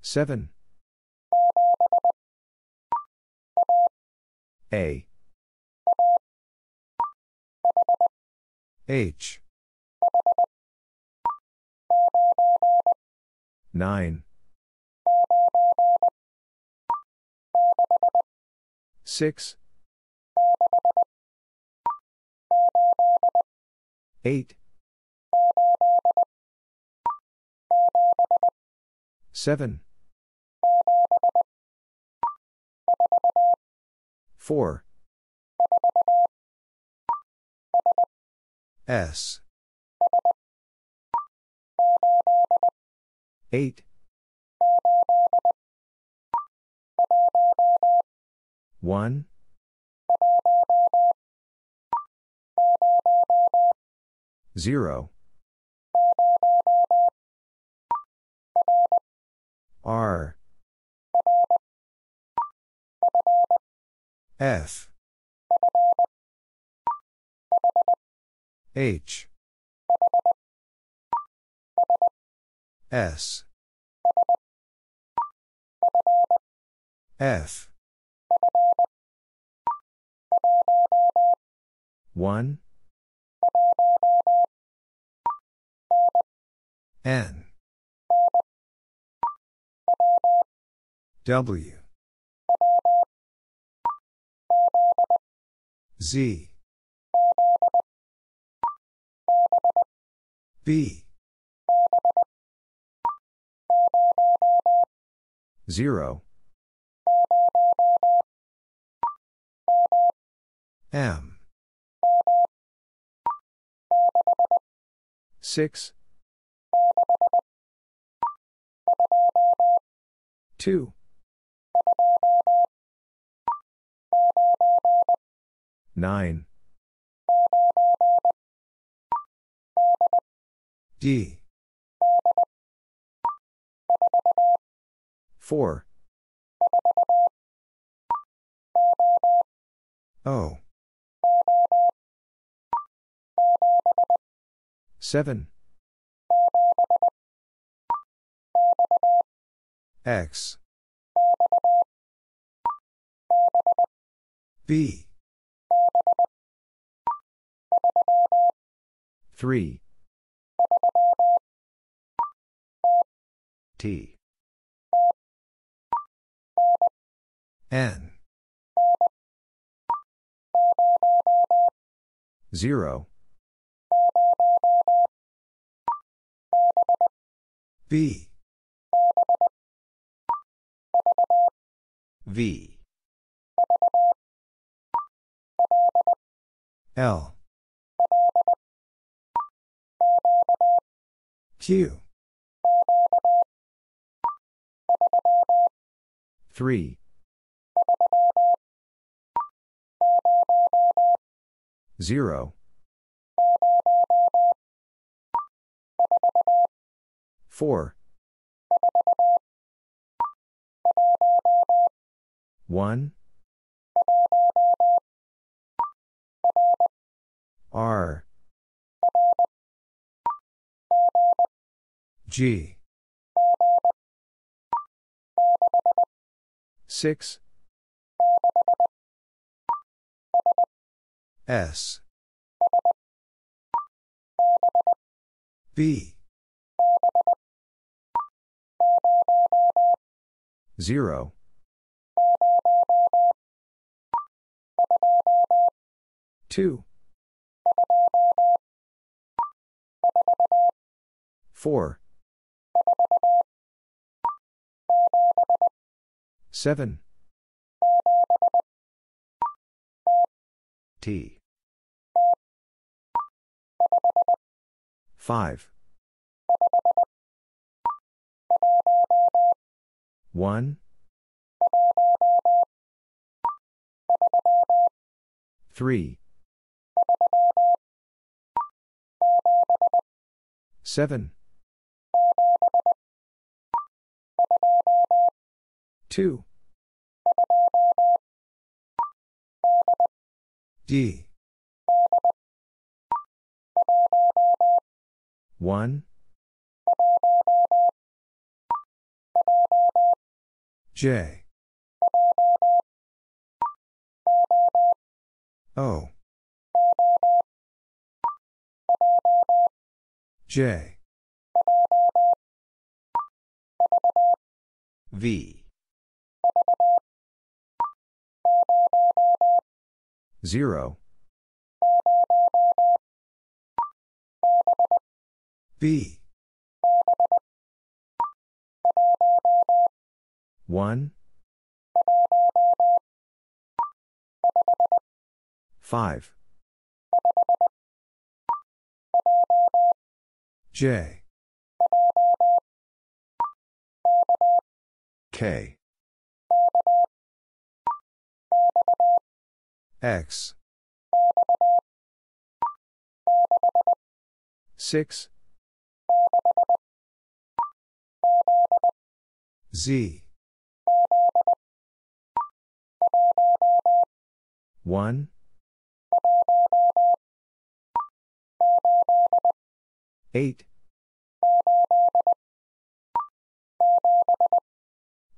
7. A. H. 9. 6 8 7 4 S. 8 1. 0. R. F. H. S. F. 1. N. W. Z. B. 0. M. 6. 2. 9. D. 4. O. 7. X. B. 3. T. N. 0. B. V. L. Q. 3. 0. 4. 1. R. G. 6. S. B. 0. Two. Four. Seven. T. Five. One. Three. Seven. Two. D. One. J. O. J. V. 0. B. 1. 5. J. K. X. 6. Z. 1. 8.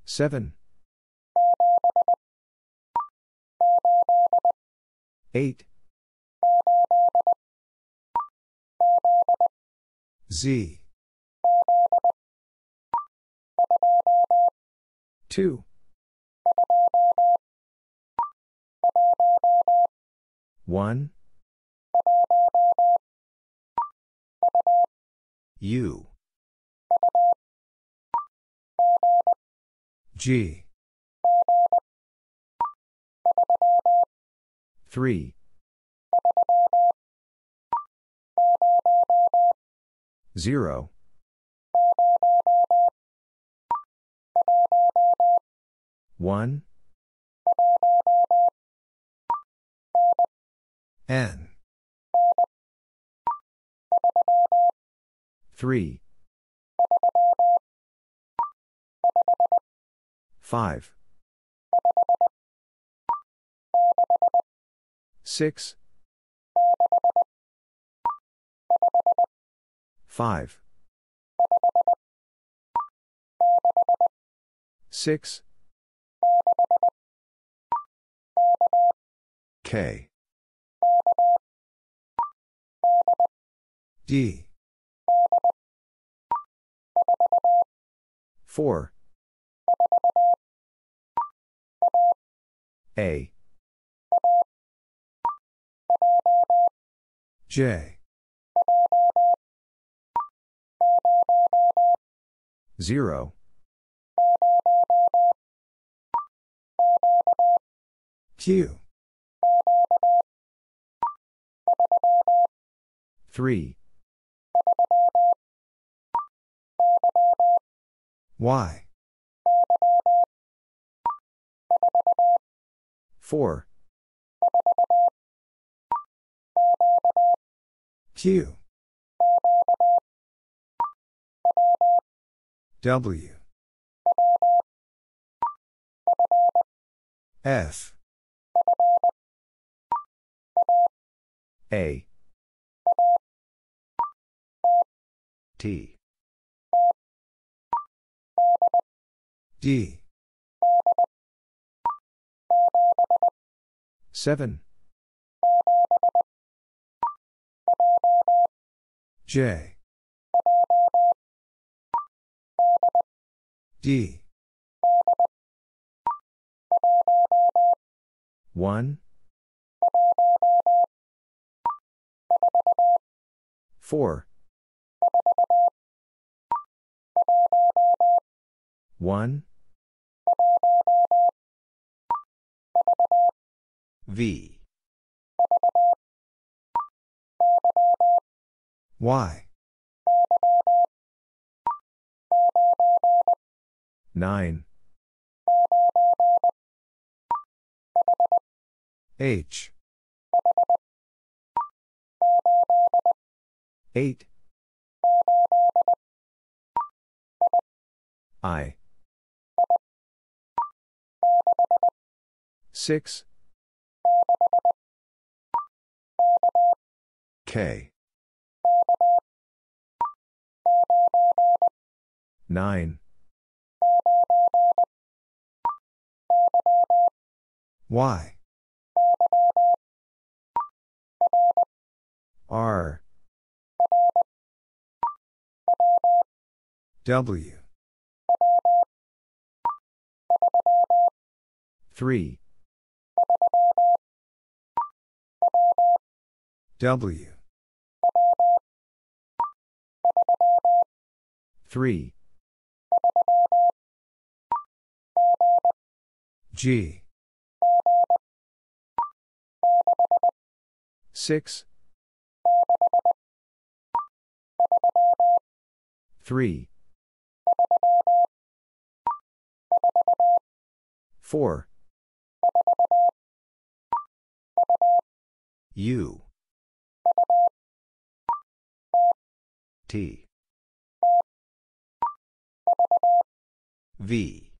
7. 8. Z. 2. 1. U. G. 3. 0. 1. N. 3. 5. 6. 5. 6. K. D. 4. A. J. 0. Q. 3. Y. 4. Q. W. F. A. T. D. 7. J. D. 1. 4. 1. V. Y. 9. H. 8. I. 6. K. 9. Y. R. W. 3. W. 3. G. 6. 3. 4. U. T. V.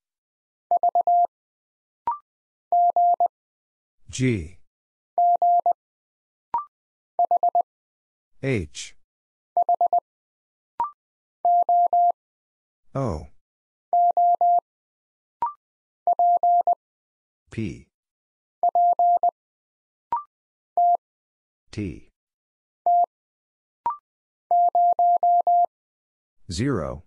G. H. O. P. T. 0.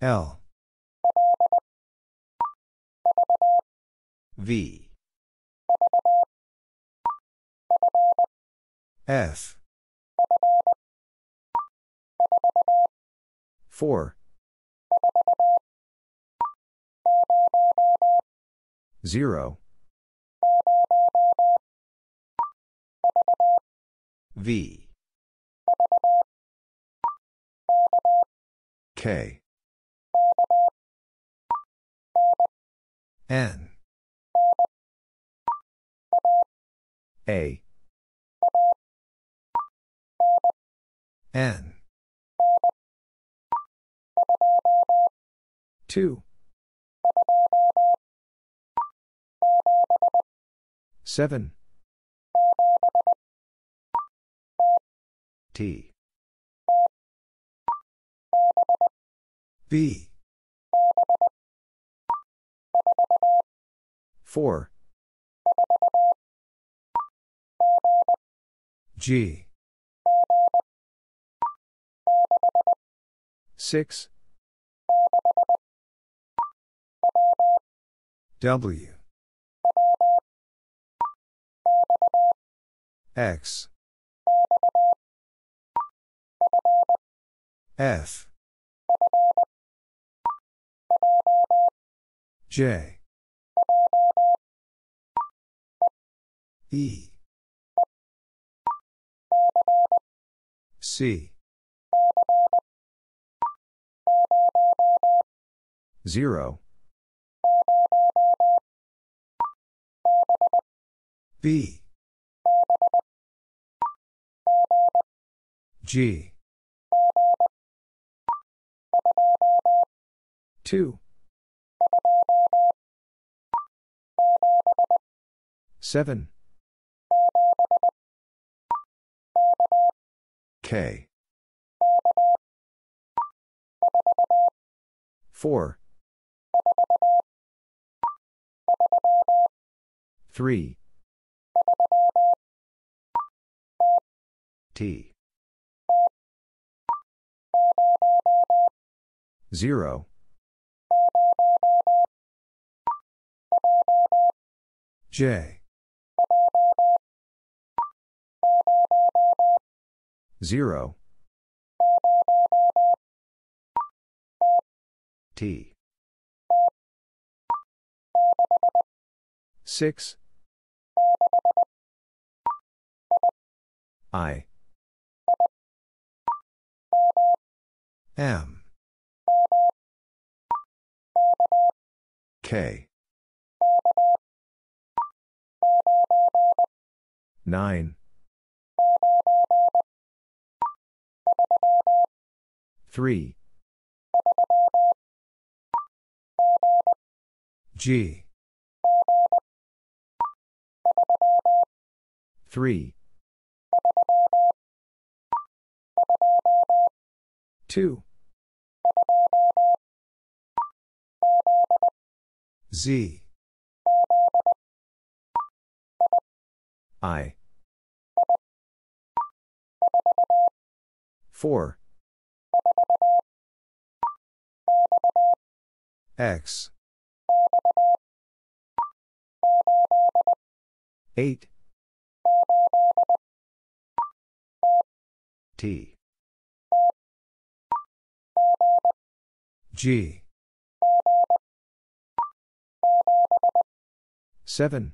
L. V. F. 4. 0. V. K. N. A. N. 2. 7. T. B. 4. G. 6. W. X. F. J. E. C. 0. B. G. 2. 7. K. 4. 3. T. 0. J. 0. T. 6. I. M. K. 9. 3. G. 3. 2. Z. I. 4. X. 8. T. G. 7.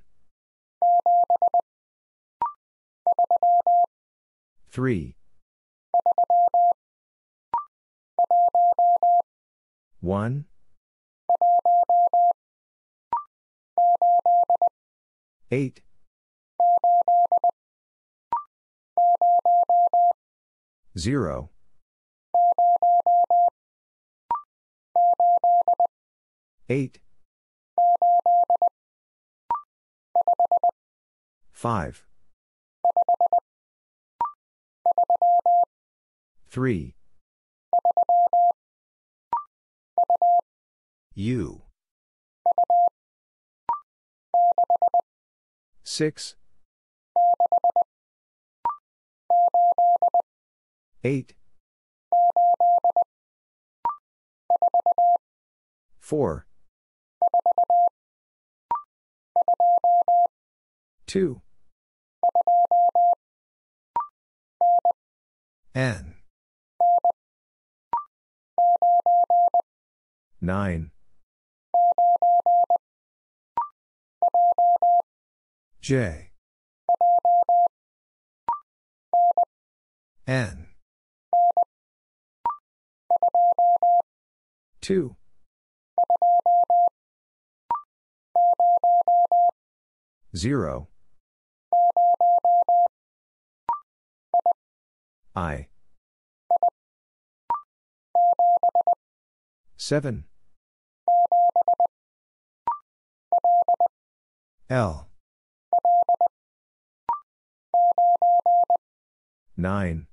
3. 1, 8, 0, 8, 5, 3, U, 6, 8, 4, 2, N, 9, J, N, 2, Zero. I. Seven. L. Nine.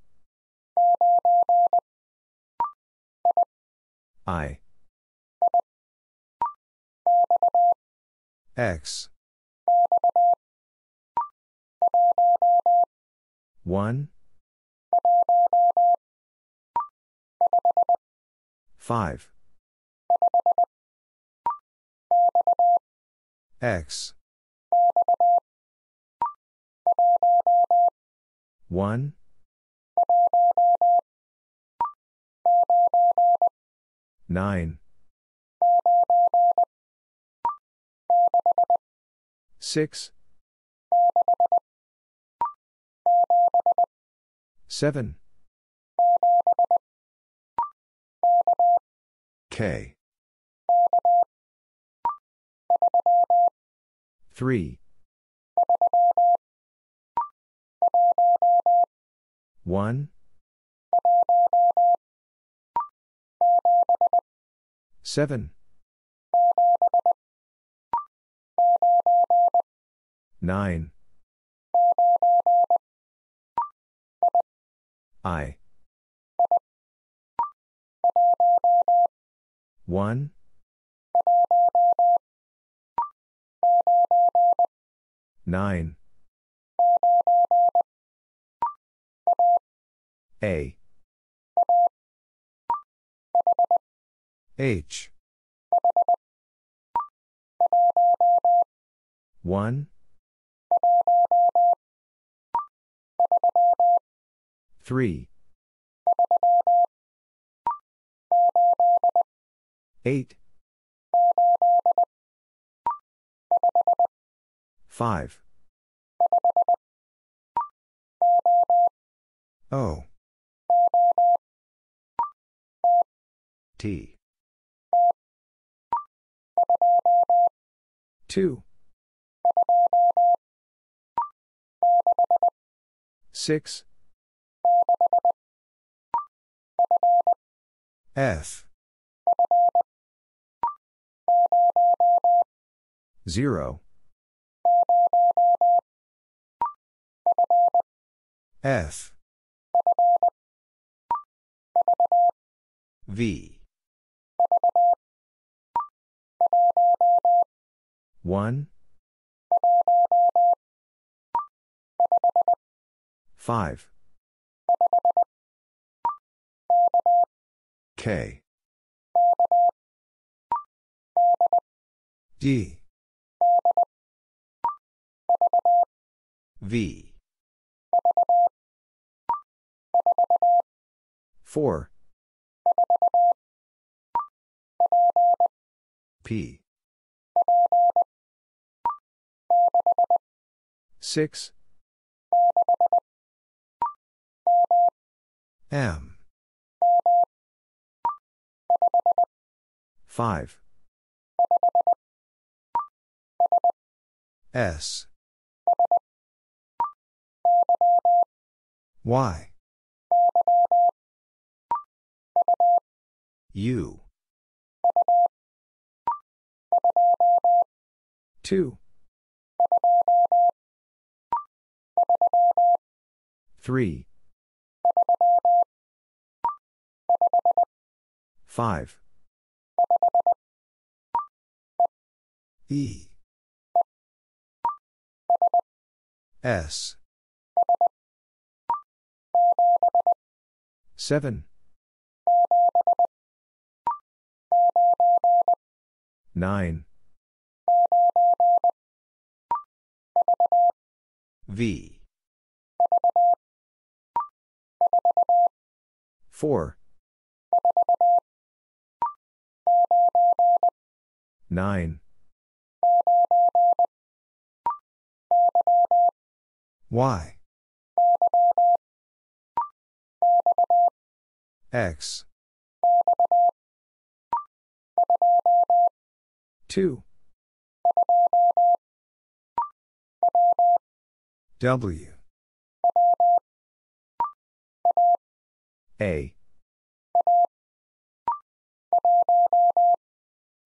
I. X. 1, 5, X, 1, 9, 6, 7, K, 3, 1, 7, 9, I, 1, 9, A, H, 1, 3, 8, 5, O, T, 2, 6, F, 0, F, V, 1, 5, K, D, V, 4, P, 6, M, 5. S. Y. U. 2. 3. 5. E. S. 7. 9. V. 4. 9. Y. X. 2. W. A.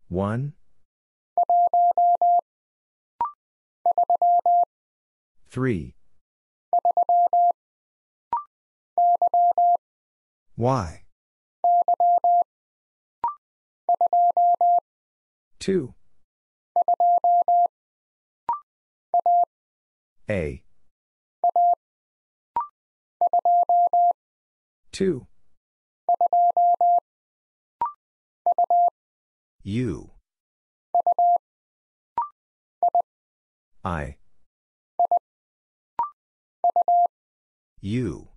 1. 3. Y. 2. A. 2. U. I. U.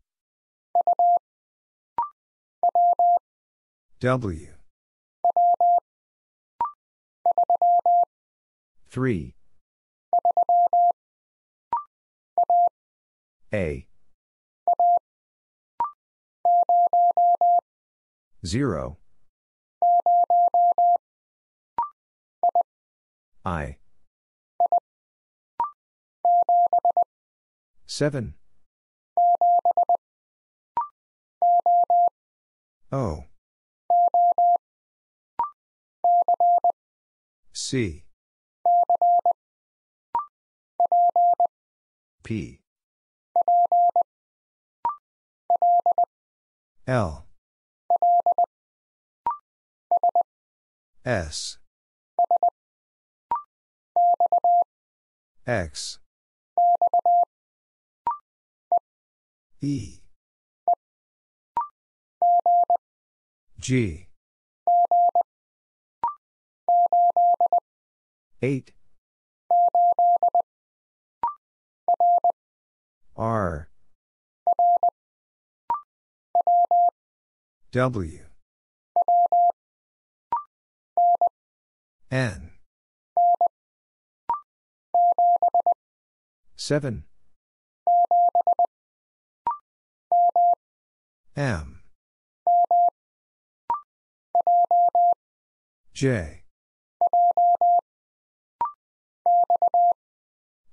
W. 3. A. 0. I. 7. O. C. P. L. S. X. E. G. 8. R. W. N. 7. M. J.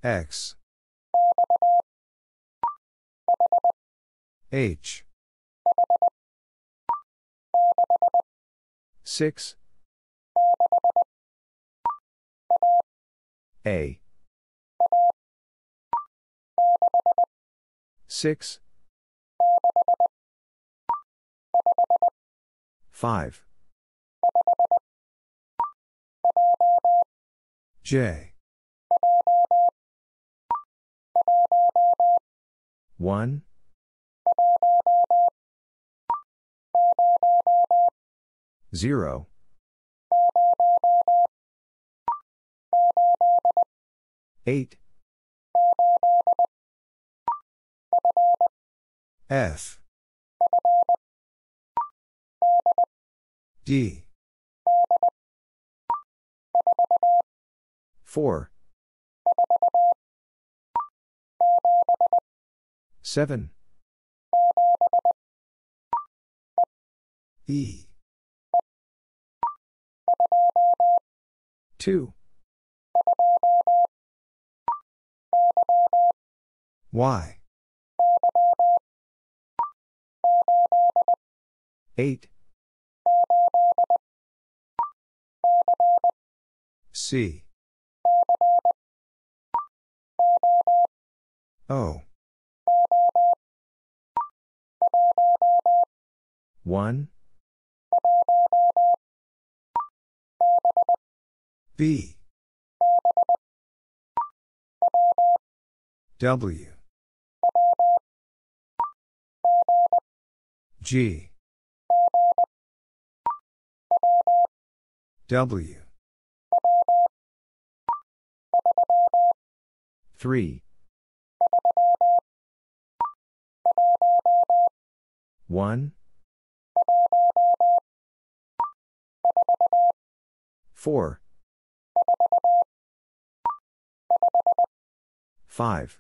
X. H. 6. A. 6. 5. J. 1. 0. 8. F. D. 4. 7. E. 2. Y. 8. C. O. 1. B. W. G. W. 3. 1. 4. 5.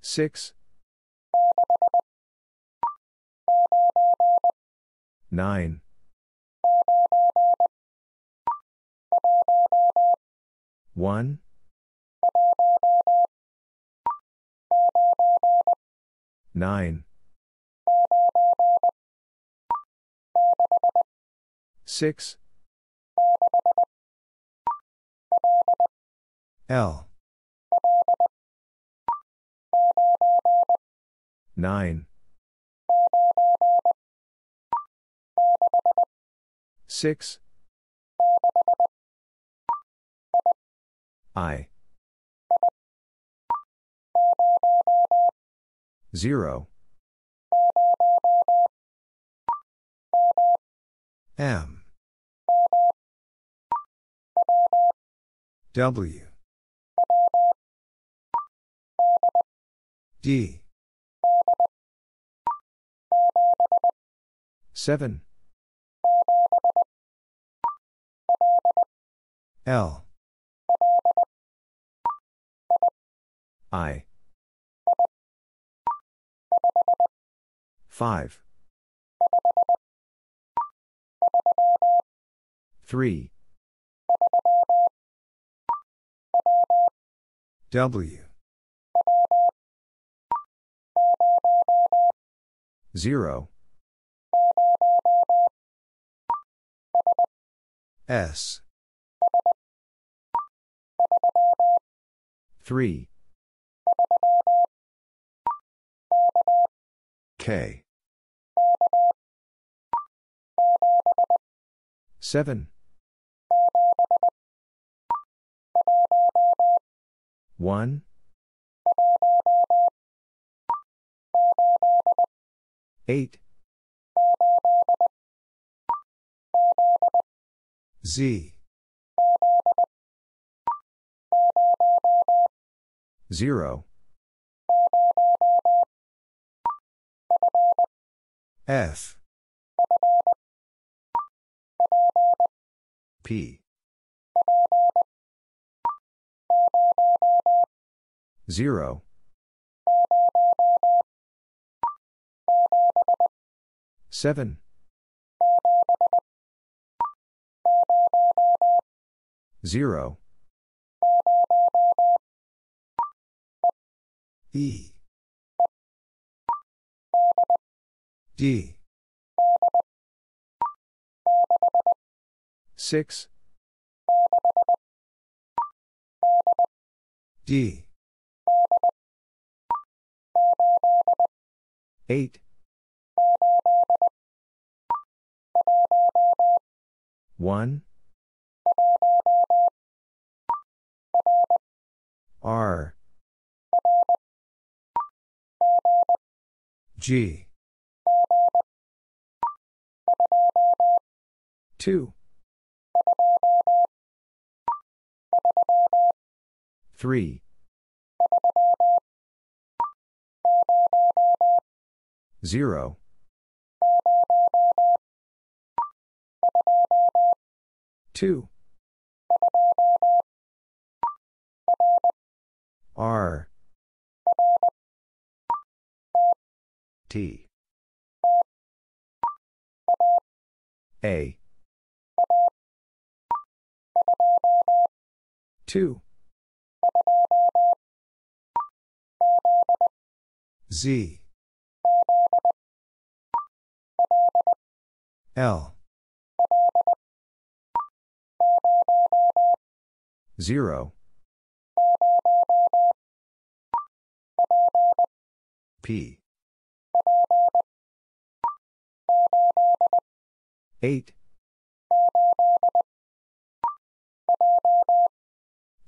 6. 9. 1. 9. 6. L. 9. 6. I. 0. M. W. D. 7. L. I. 5. 3. W. 0. S. 3. K. 7. 1. 8. Z. 0. F. P. 0. 7. 0. E. D. 6. D. 8. 1. R. G. 2. 3. 0. 2. R. T. A. 2. Z. L. 0. P. 8.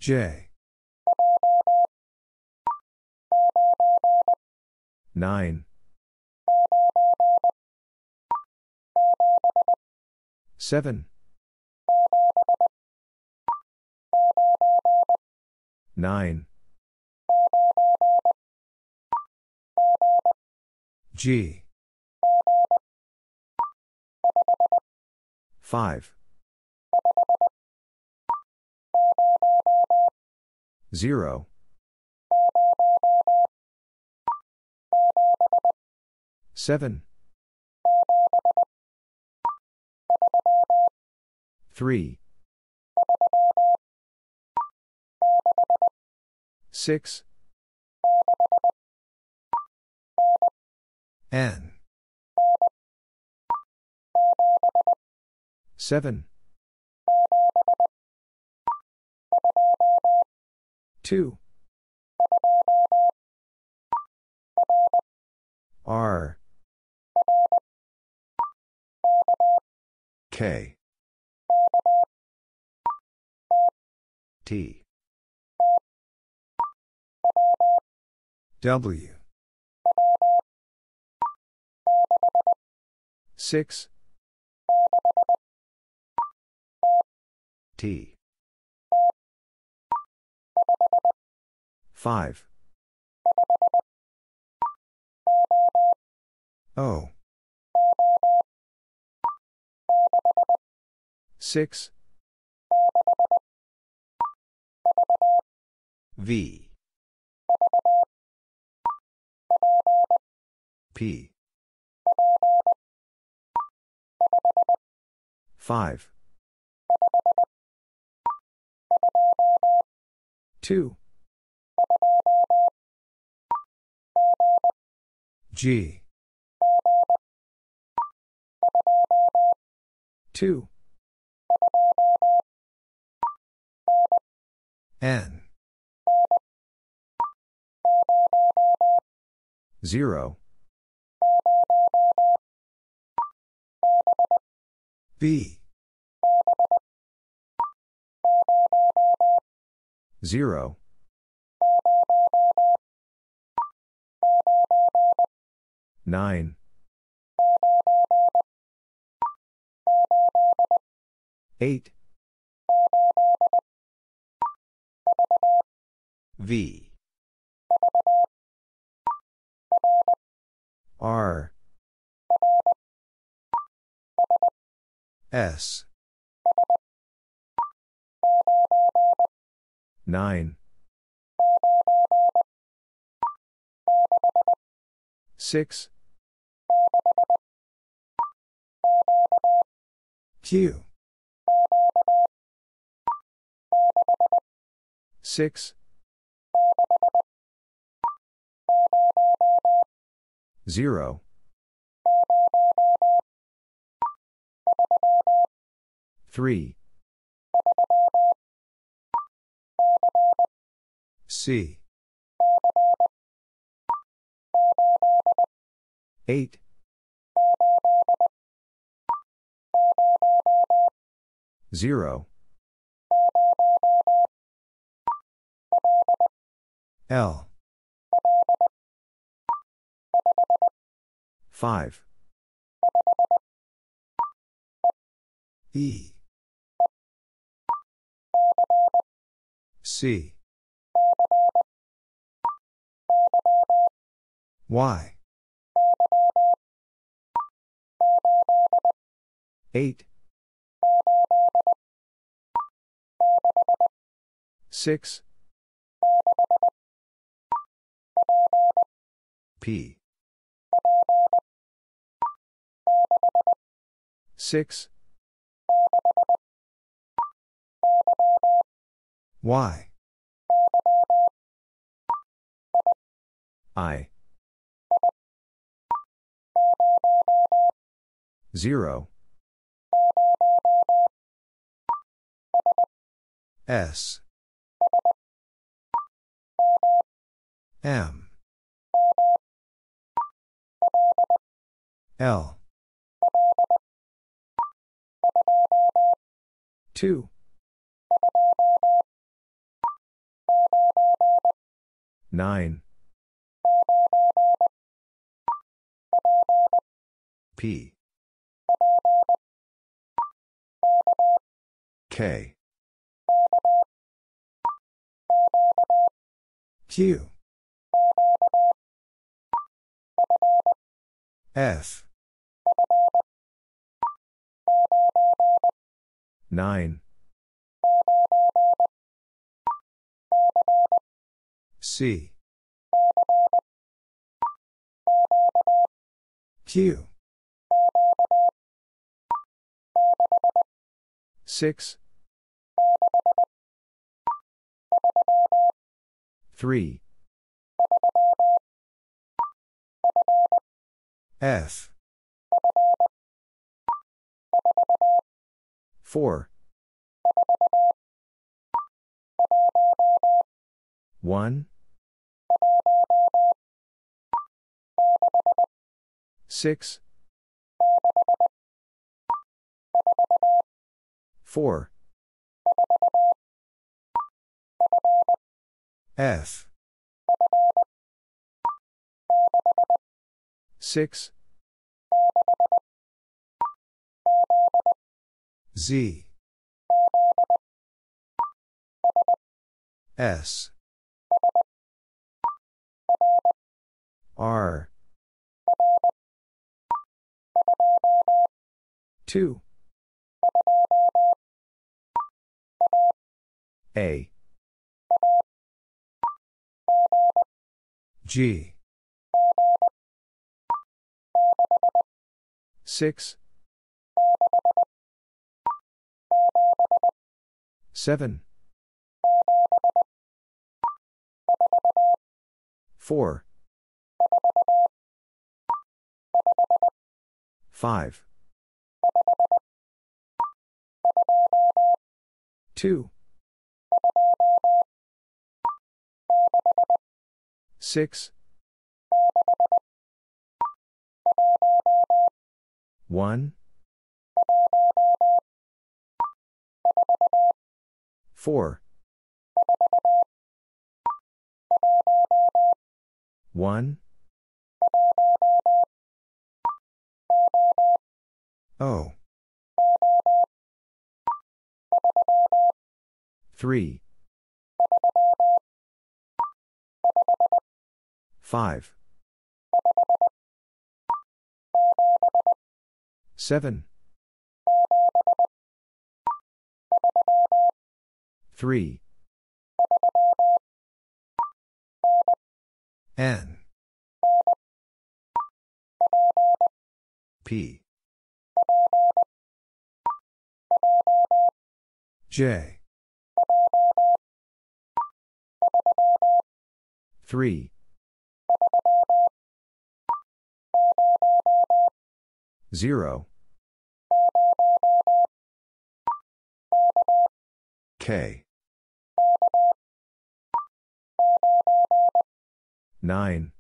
J. 9. 7. 9. G. 5. 0. 7. 3. 6. N. 7. 2. R. K. T. W. 6. T. 5. O. 6. V. P. 5. 2. G. 2. N. 0. B. 0. 9. 8. V. R. S. 9. 6. Q. 6. 0. 3. C. 8. 0. L. 5. E. C. Y. 8. 6. P. 6. Y. I. 0. S. M. L. 2. Nine. P. K. Q. F. 9. C. Q. 6. 3. F. 4. 1. 6. 4. F. 6. Z. S. R. 2. A. G. 6. 7. 4. 5. 2. 6. 1. 4. 1. O. 3. 5. 7. 3. N. P. J. 3. 0. K. 9.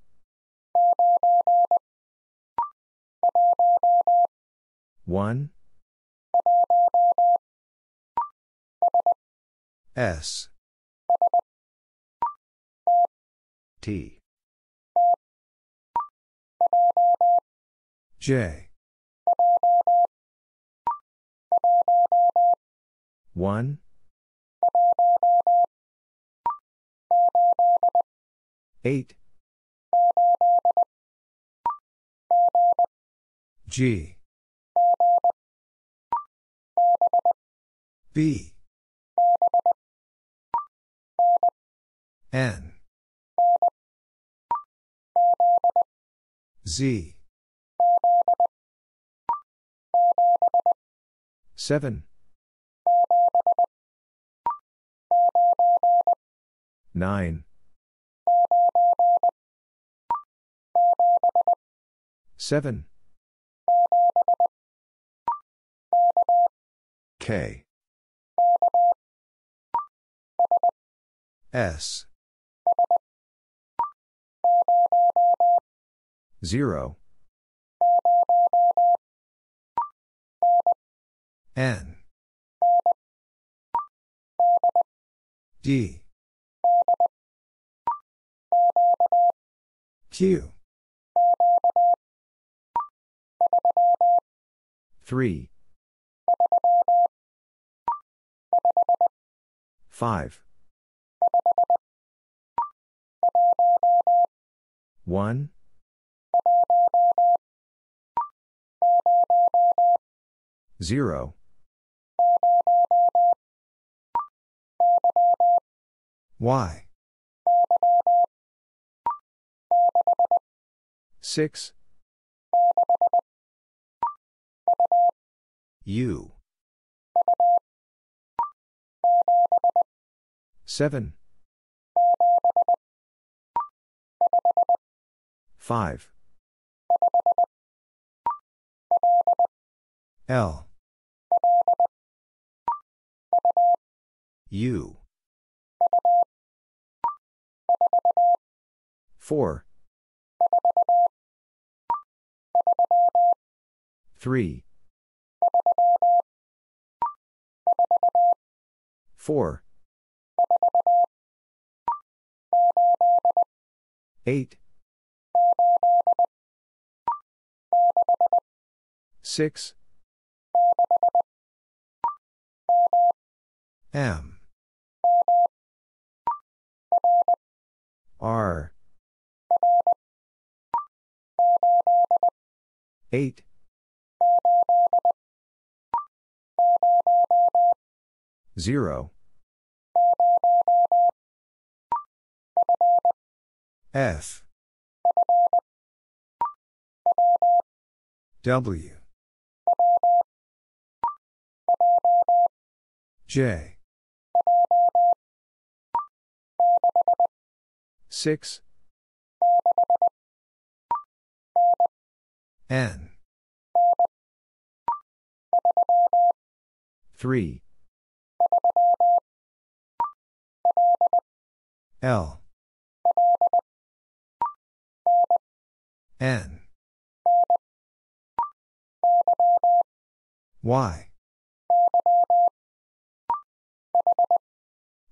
1. S. T. J. 1. Eight. G. B. N. Z. 7. 9. 7. K. S. 0. N. D. Q. 3. 5. 1. 0. Y. 6. U. 7. 5. L. U. 4. 3. 4. 8. 6. M. R. 8. 0. F. W. J. 6. N. 3. L. N. Y.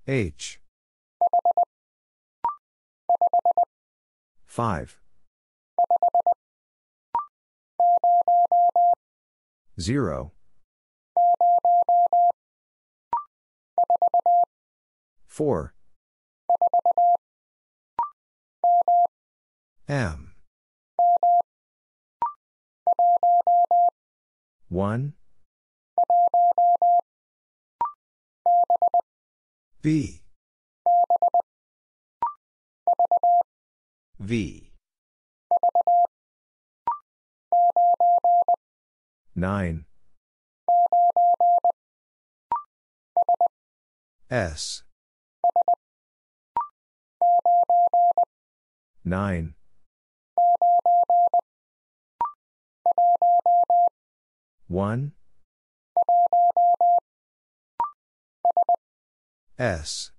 H. 5. 0. 4. M. 1. B. V. 9. S. 9. One S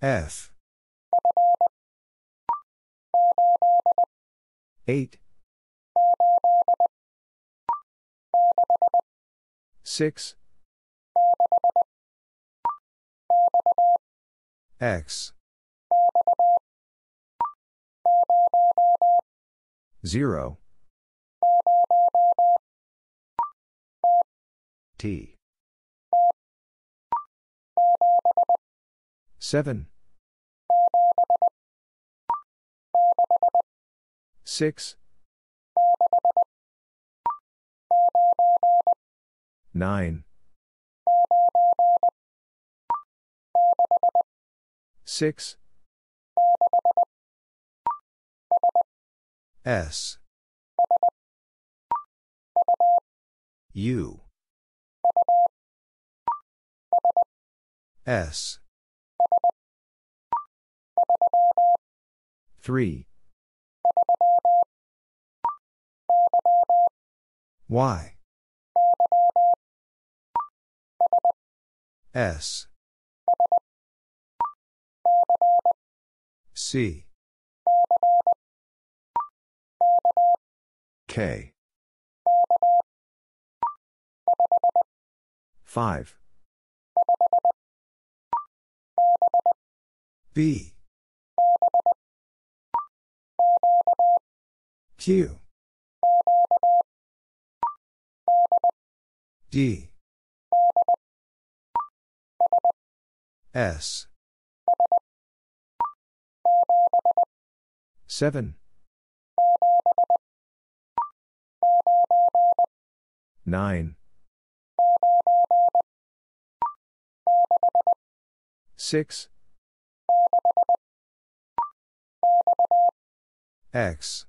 F 8 6 X 0 T. 7. 6. 9. 6. S. U. S. 3. Y. S. C. K. 5. B. Q. D. S. 7. 9. 6. X.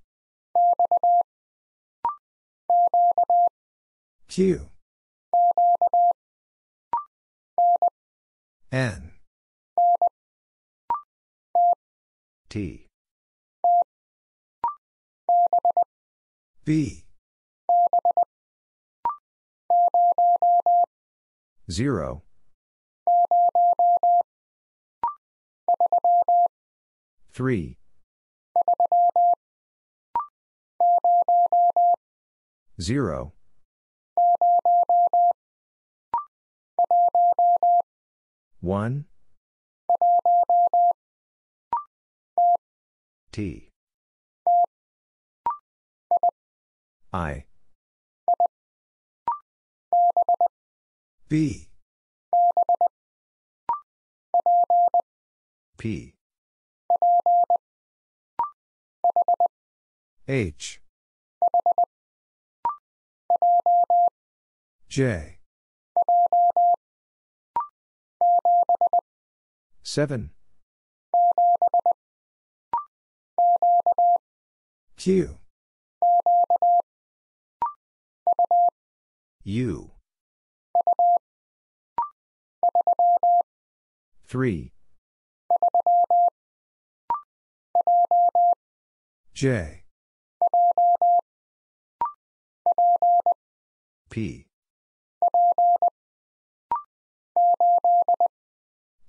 Q. N. T. B. 0. 3. 0. One. T. I. B. P. H J. 7 Q. U. 3 J P.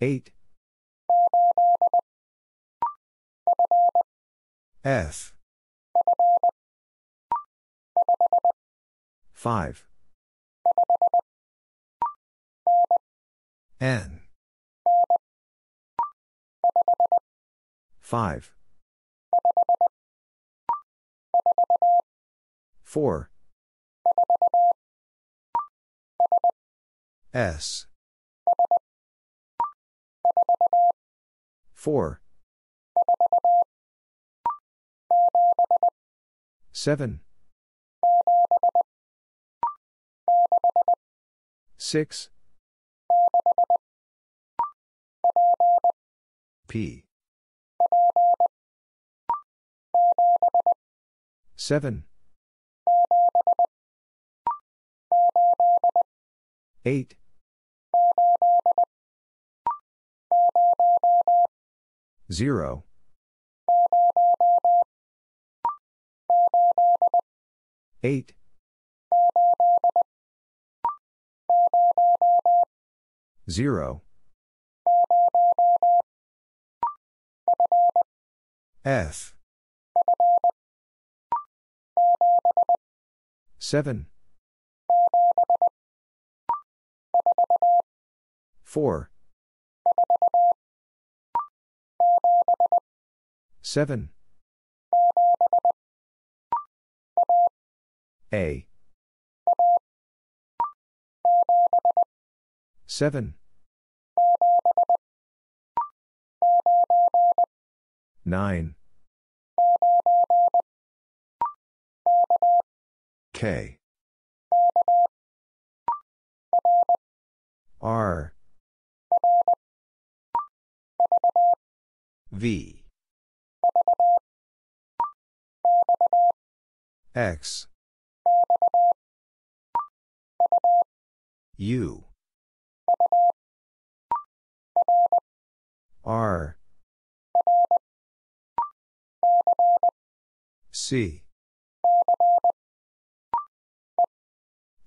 8 F. 5 N. 5 4 S. 4 7 6 P. 7 8 0 8 0 F. 7 4 7 A. 7 9 K R. V. X. U. R. C.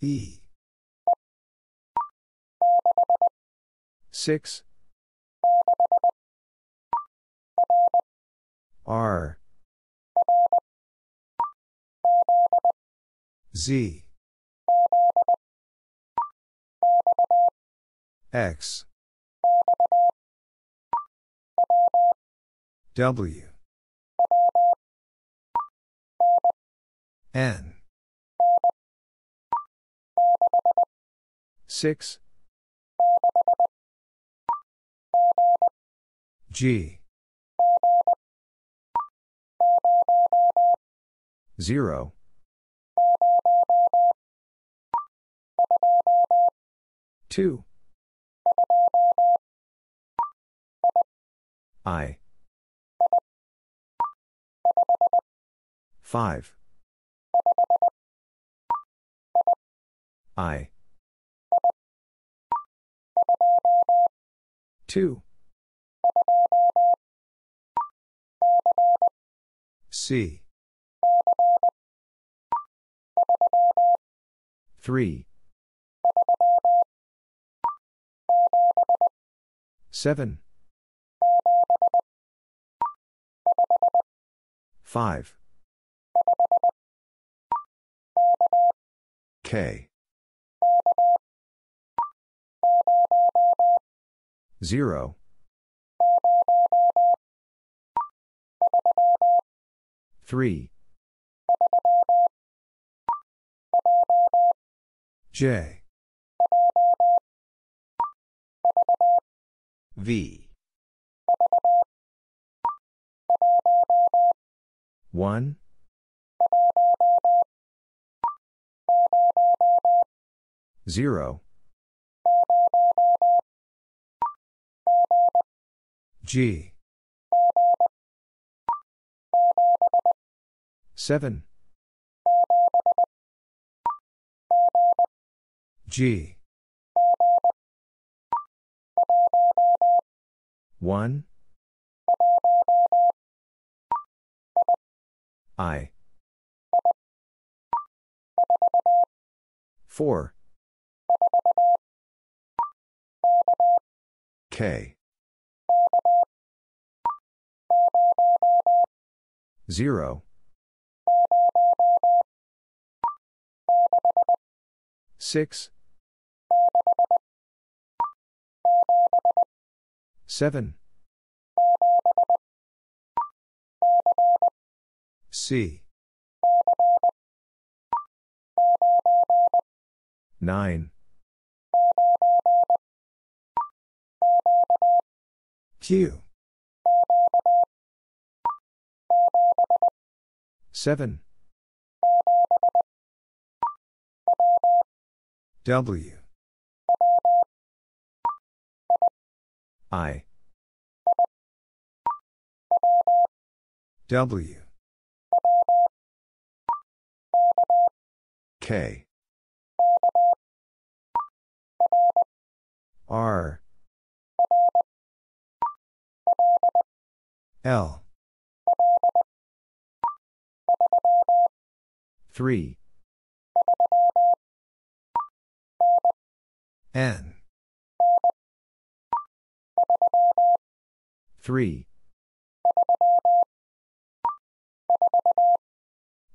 E 6 R. Z. X. W. N. 6 G. 0 2 I. 5 I 2 C. 3 7 5 K 0 3 J. V. 1 0 G. 7 G. 1 I. 4 K. 0 6 7 C. 9 Q 7 W. I. W. K. R L. 3 N. 3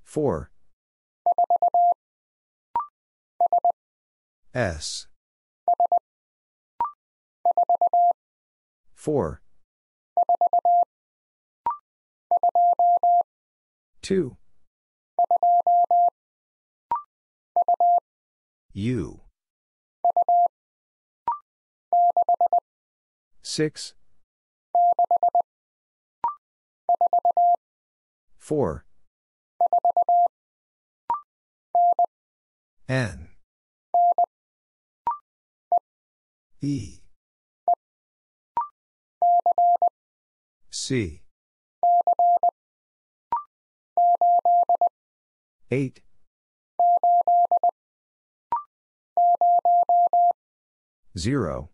4 S. 4 2 U 6 4 N. E. C 8 0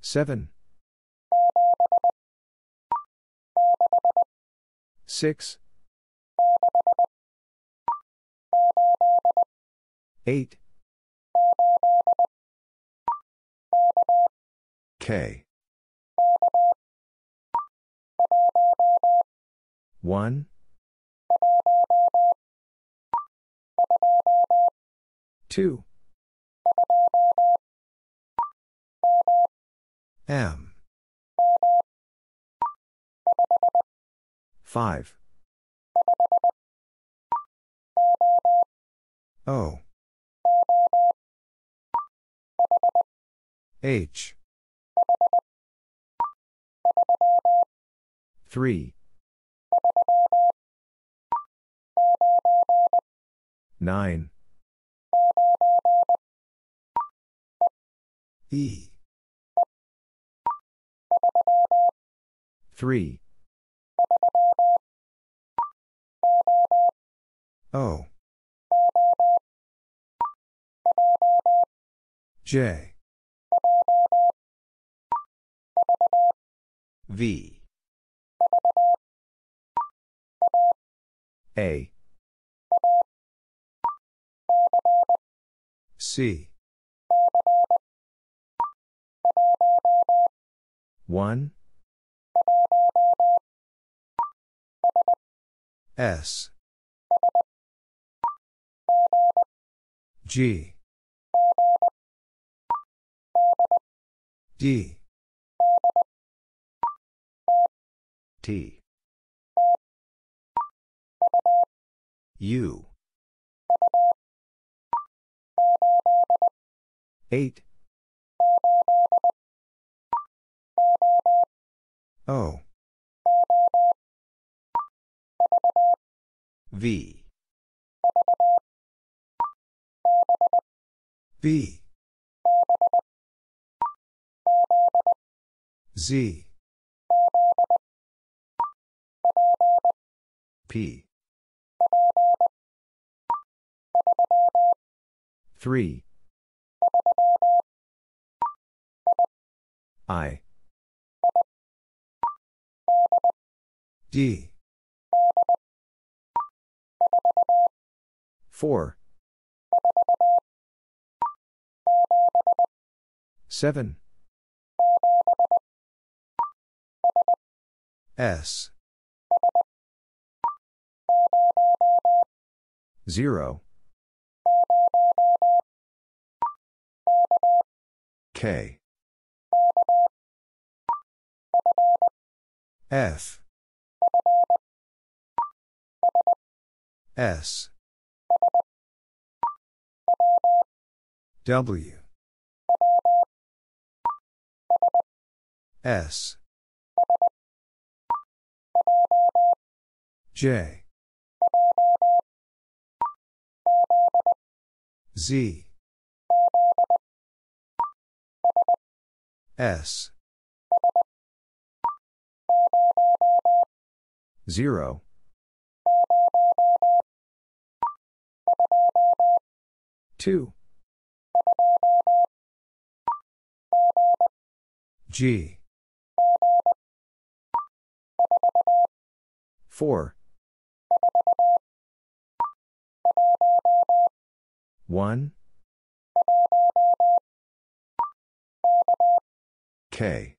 7. 6. 8. K. 1. Two. M. Five. O. H. Three. Nine. E. 3. O. J. V. A. C. 1. S. G. D. T. U. 8. O. V. B. Z. P. 3. I. D. 4. 7. S. 0. K. F. S. W. S. J. Z. S. 0. Two. G. Four. One. K.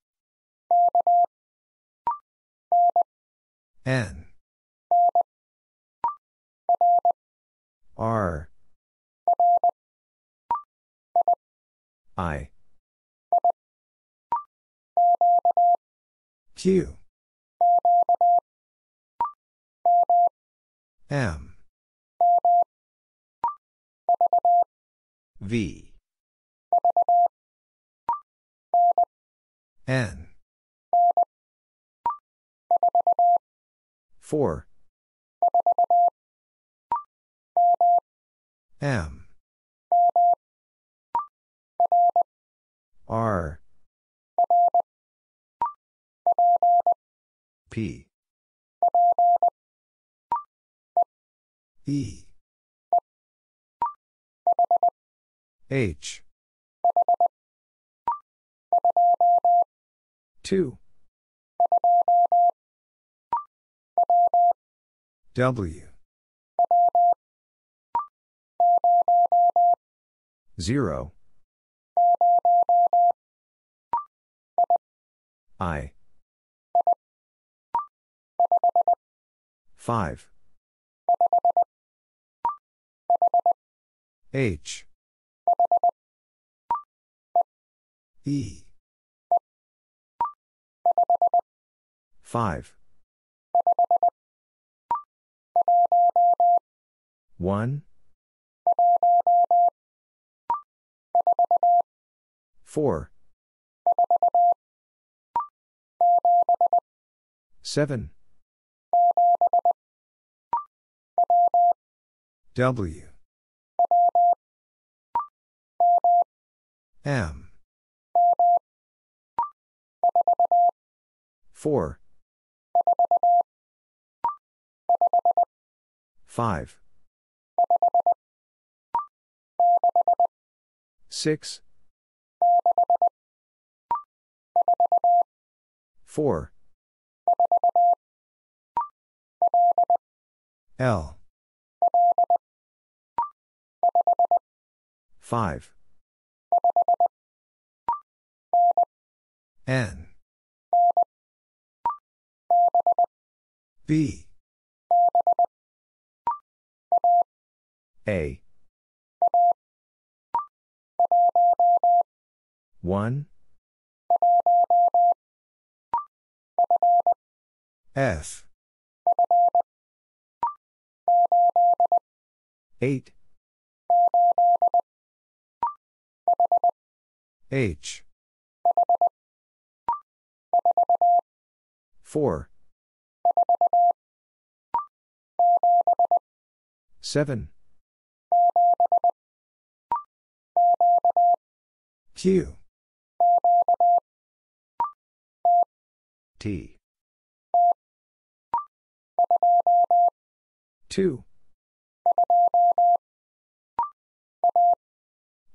N. R. I. Q. M. V. N. 4. M. R. P. E. H. 2. W. 0. I. 5. H. E. 5. 1. 4. 7. W. M. 4. 5. 6. 4. L. 5. N. B. A. 1. F. 8. H. 4. 7. Q. T. 2.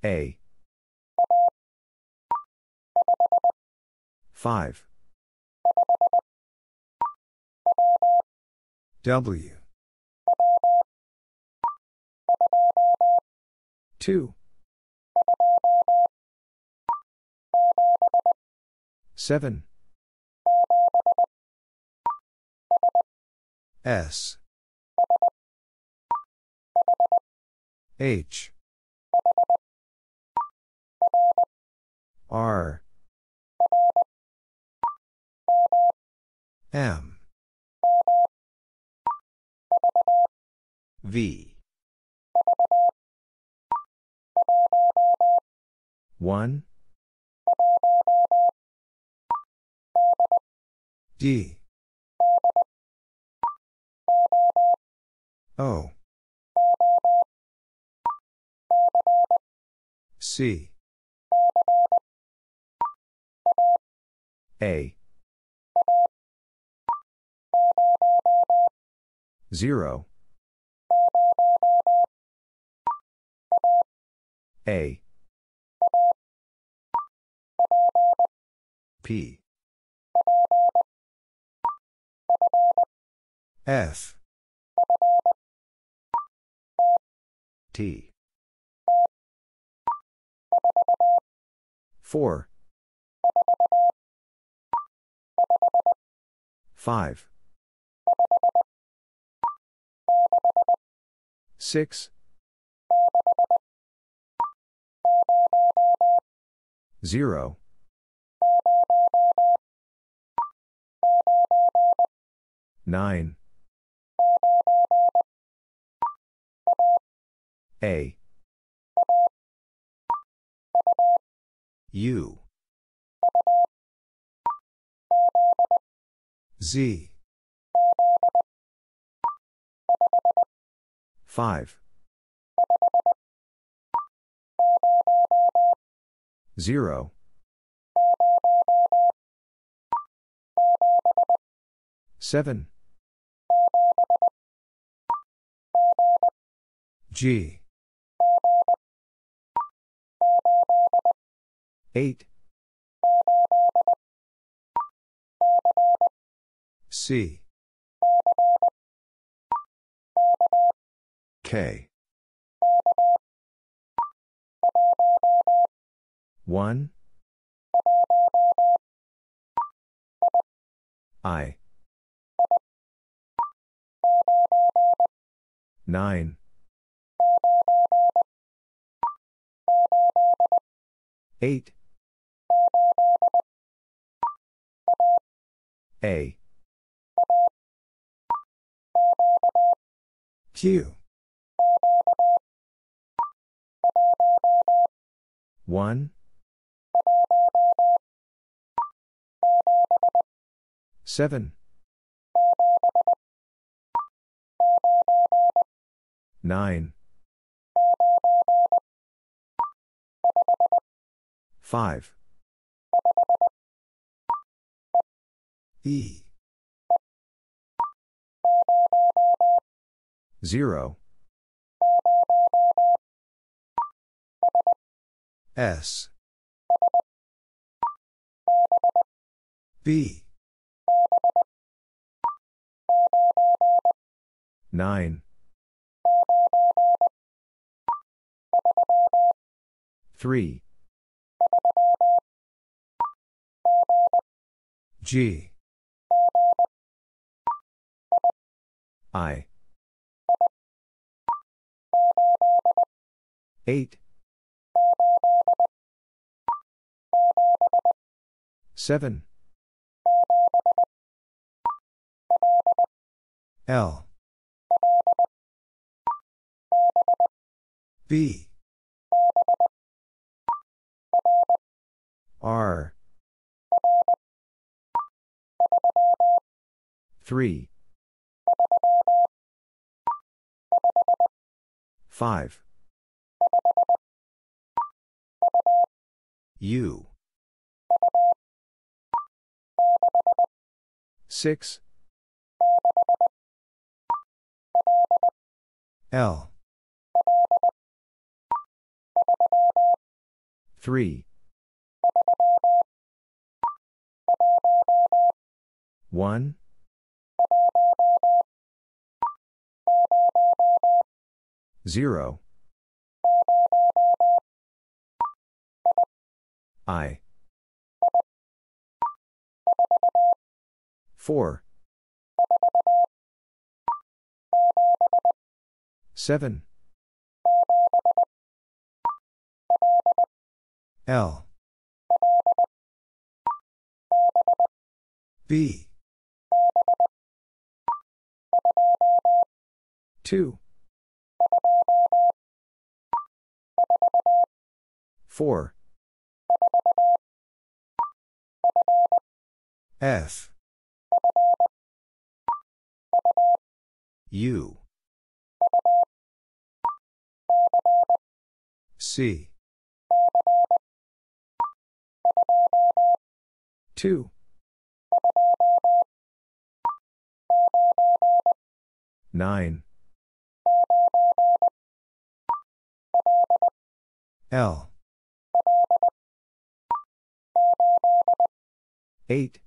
A. 5. W. 2. 7. S. H. R. M. V. 1. D. O. C. A. 0. A. P. F. T. 4. 5. 6. 0. Nine. A. U. Z. 5. 0. Seven. G. 8. C. K. 1. I. 9. 8. A. Q. 1. 7. 9. 5. E. 0. S. B. 9. 3. G. I. 8. 7. L. B. R. 3. 5. U. 6. L. 3. 1. 0. I. 4. 7. L. B. 2. 4. F. U. C. 2. 9. L. 8.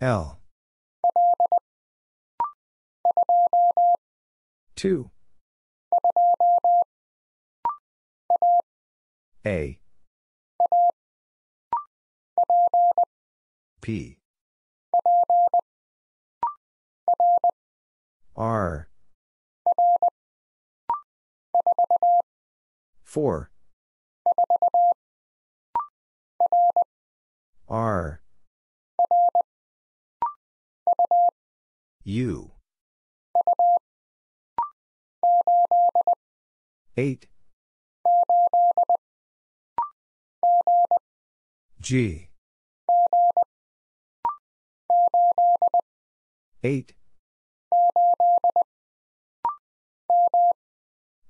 L. 2. A. P. R. 4. R. U. 8. G. 8.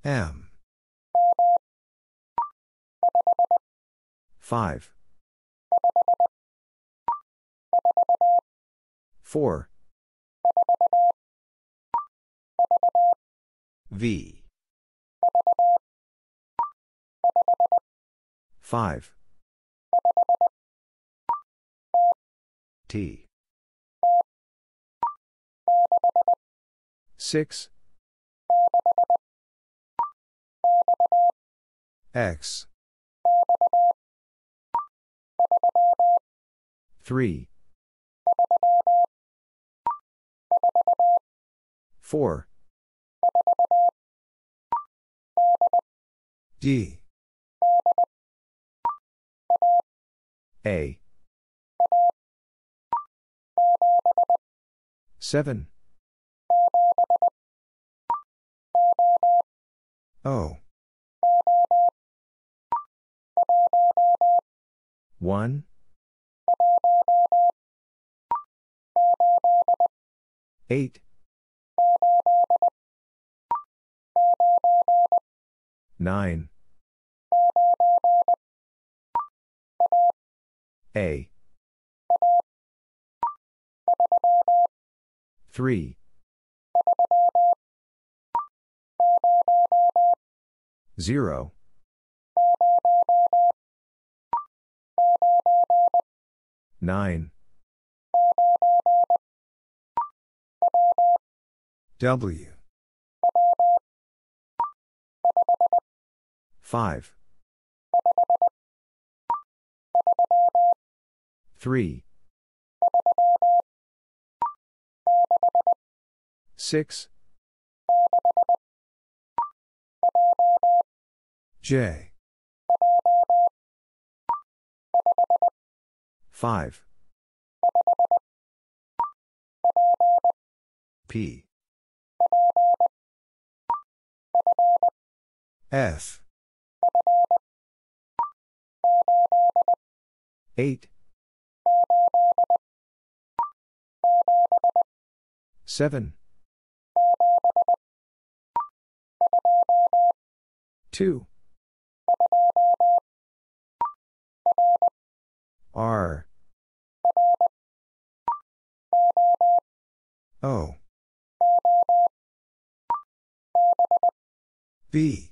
M. 5. 4. V. 5. T. 6. X. 3. 4. D. A. 7. O. 1. 8. 9. A. 3. 0. 9. W. 5. 3. 6. J. 5. P. F. 8. 7. 2. R. O. B.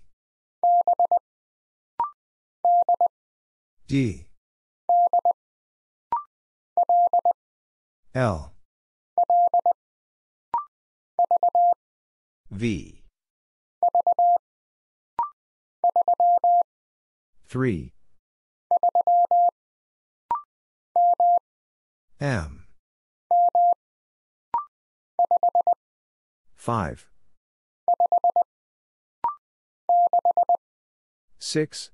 D. L. V. 3. M. 5. 6.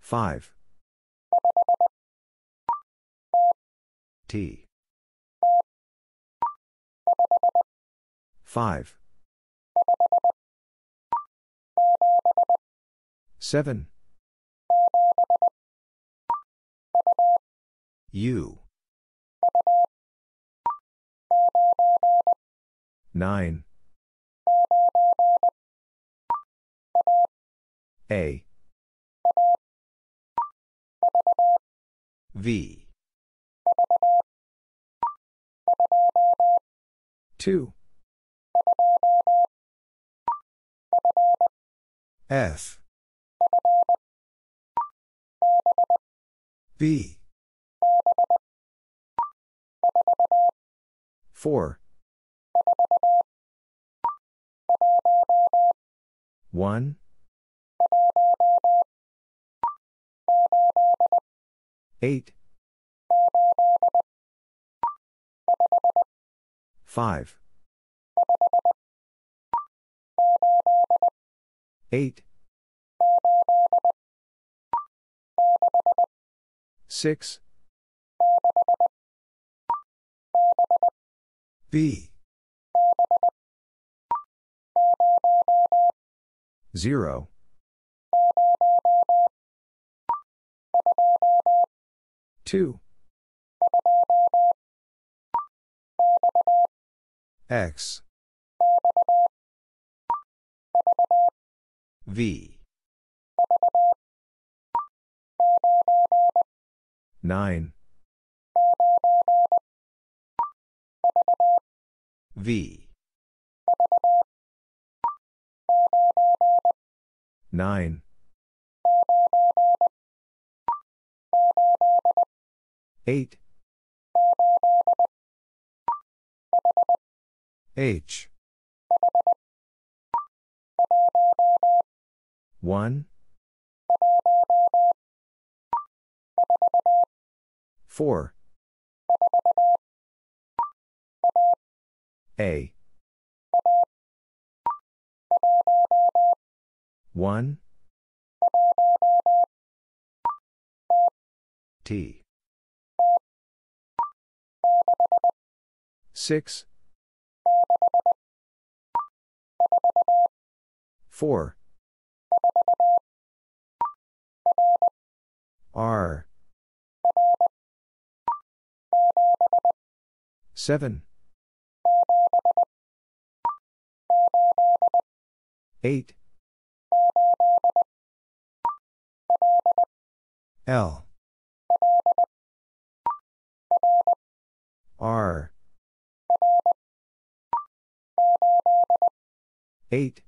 5. T. 5. 7. U. 9. A. V. 2. F. B. 4. 1. 8. 5. 8. 6. B. 0. Two. X. V. 9. V. 9. 8 H 1 4 A. 1 T. 6 4 R. 7 8 L. R. 8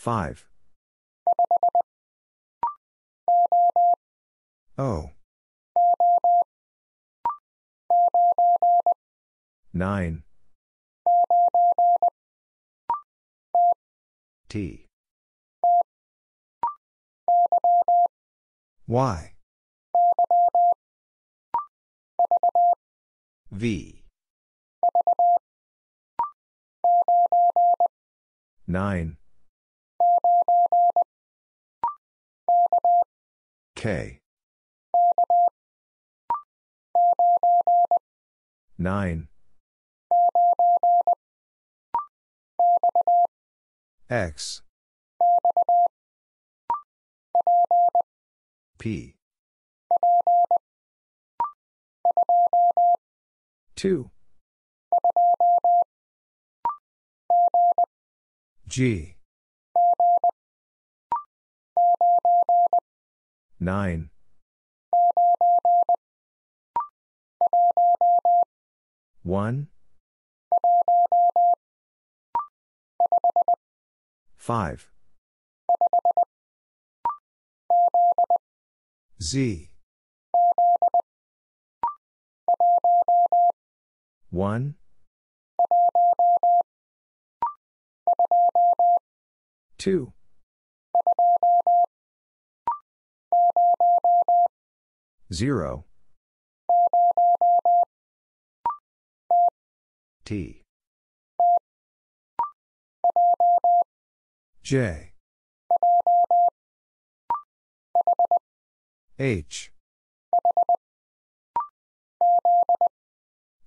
5 O. 9 T. Y. V. 9 K. 9 X. P. 2 G 9 1 5 Z. 1 2 0 T. J. H.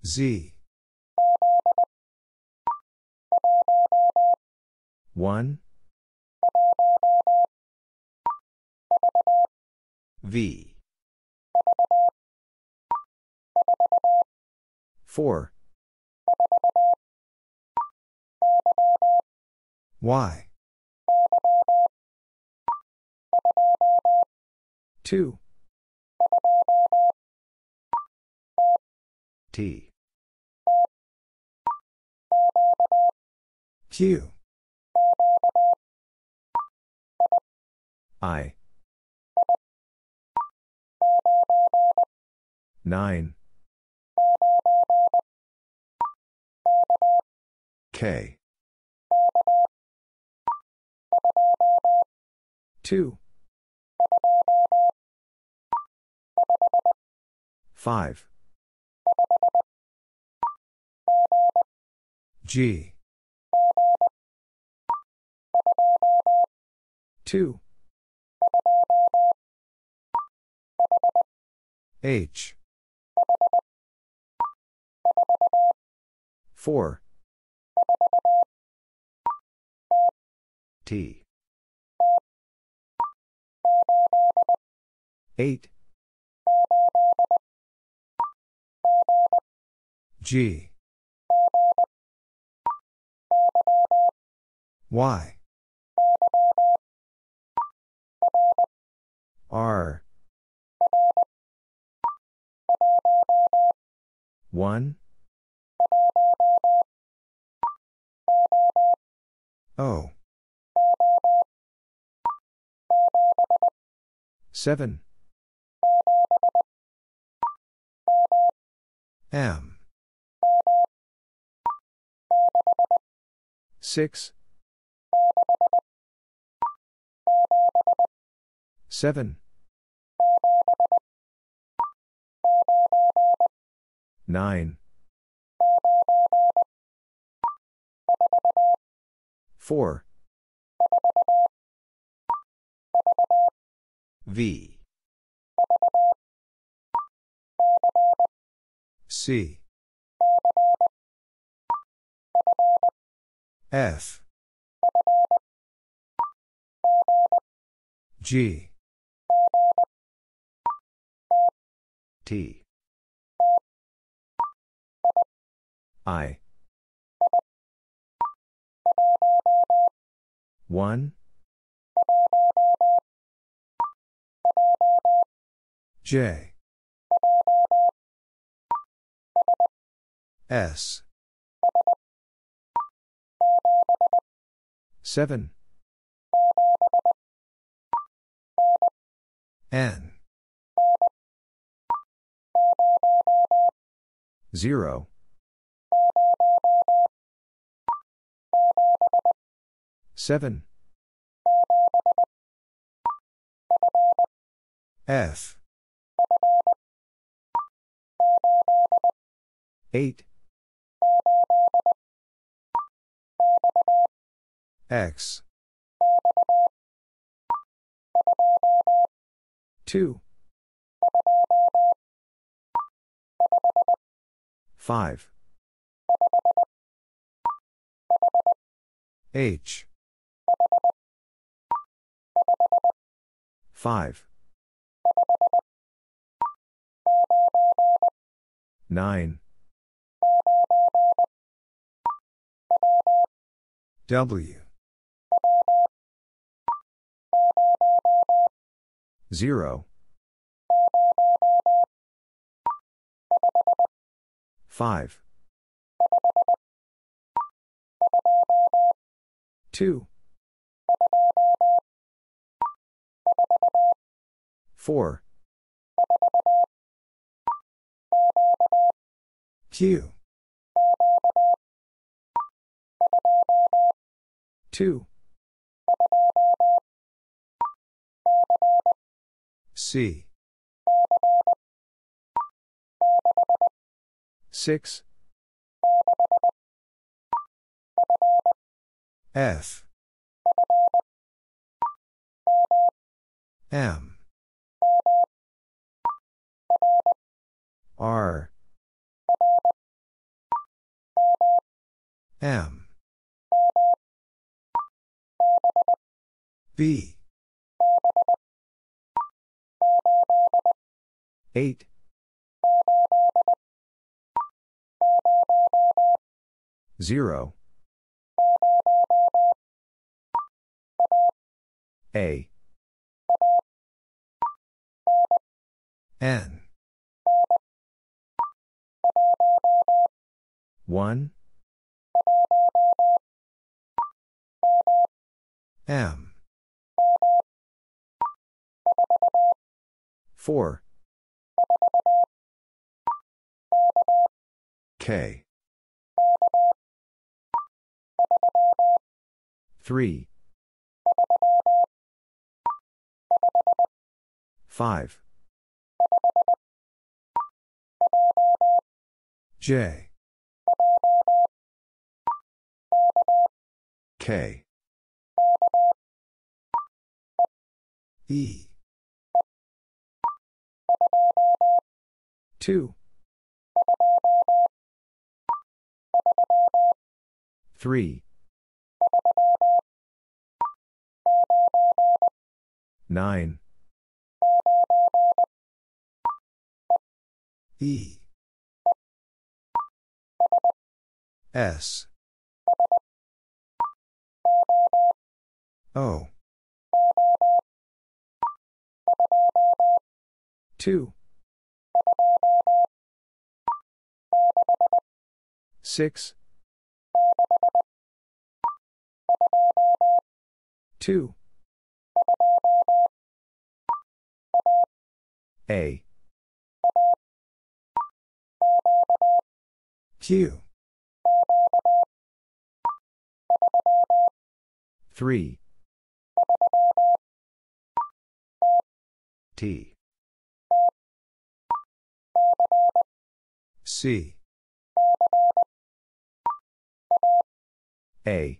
Z. 1 V. 4 Y. 2 T. Q I. 9 K. 2 5 G. 2 H. 4 T. 8 G. Y R 1 O 7. M. 6. 7. 9. 4. V. C. F. G. T. I. 1. J. S. 7. N. 0. Seven. F. Eight. X. Two. Five. H. 5. 9. W. 0. 5. 2. 4. Q. 2. C. 6. F. M. R. M. B. 8. 0. A. N. 1. M. 4. K. 3. 5. J. K. E. 2. 3. 9. E. S. O. 2. 6. 2. A. Q. 3. T. C. A.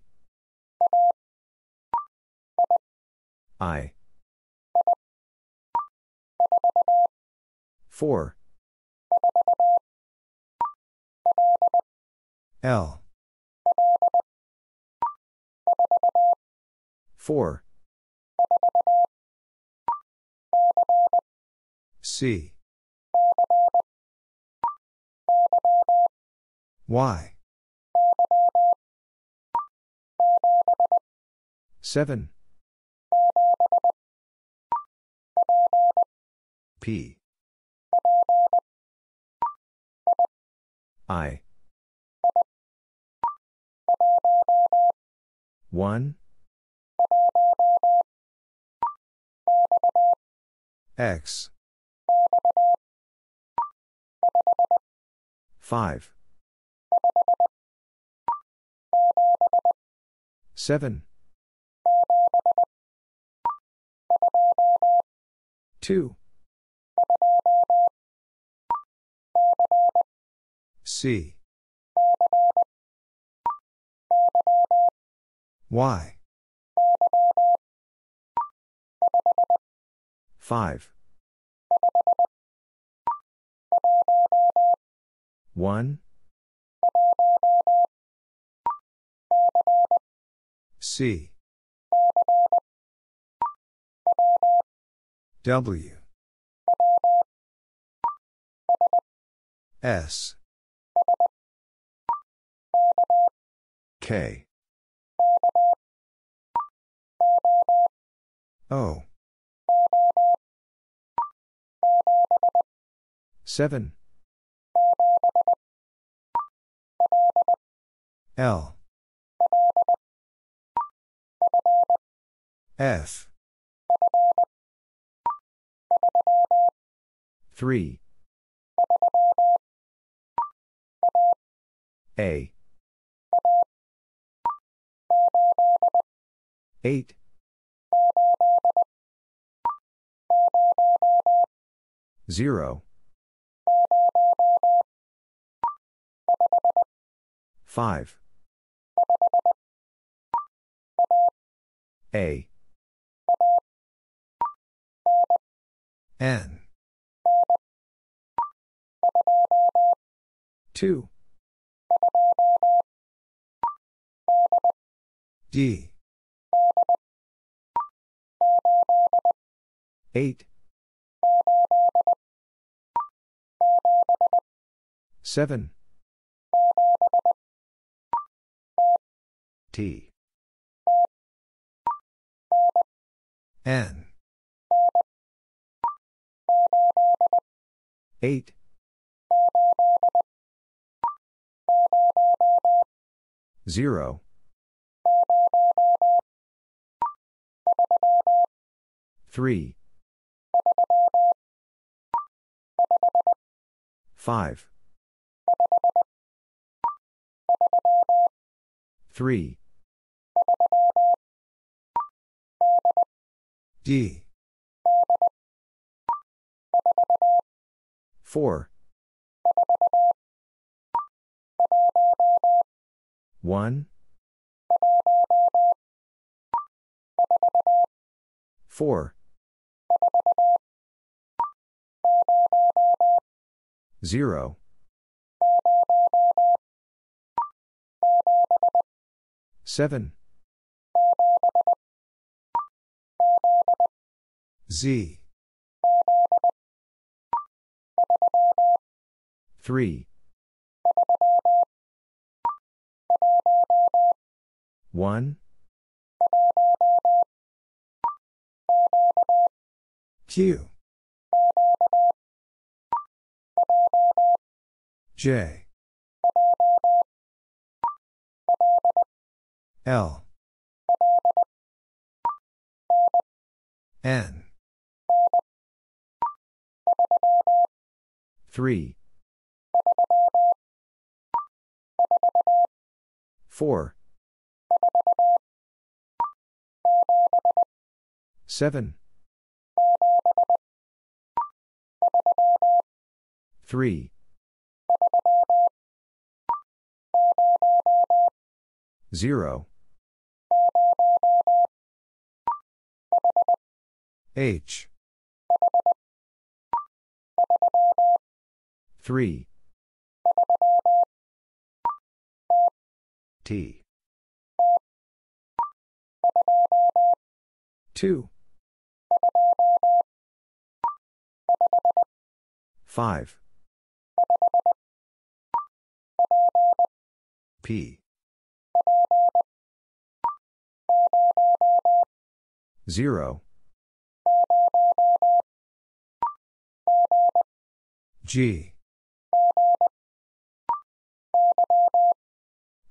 I. 4. L. 4. C. Y. 7. P. I. 1. X. 5. 7. 2. C. Y. 5. 1. C. W. S. K. O. 7. L. F. 3. A. 8. 0. 5. A. N. 2. D. 8. 7. T. N. 8. 0. 3. 5. 3. D. 4. 1. 4. 0. 7. Z. 3. 1. Q. J. L. N. 3. 4. 7. 3. 0. H. 3. T. 2. 5. P. 0. G.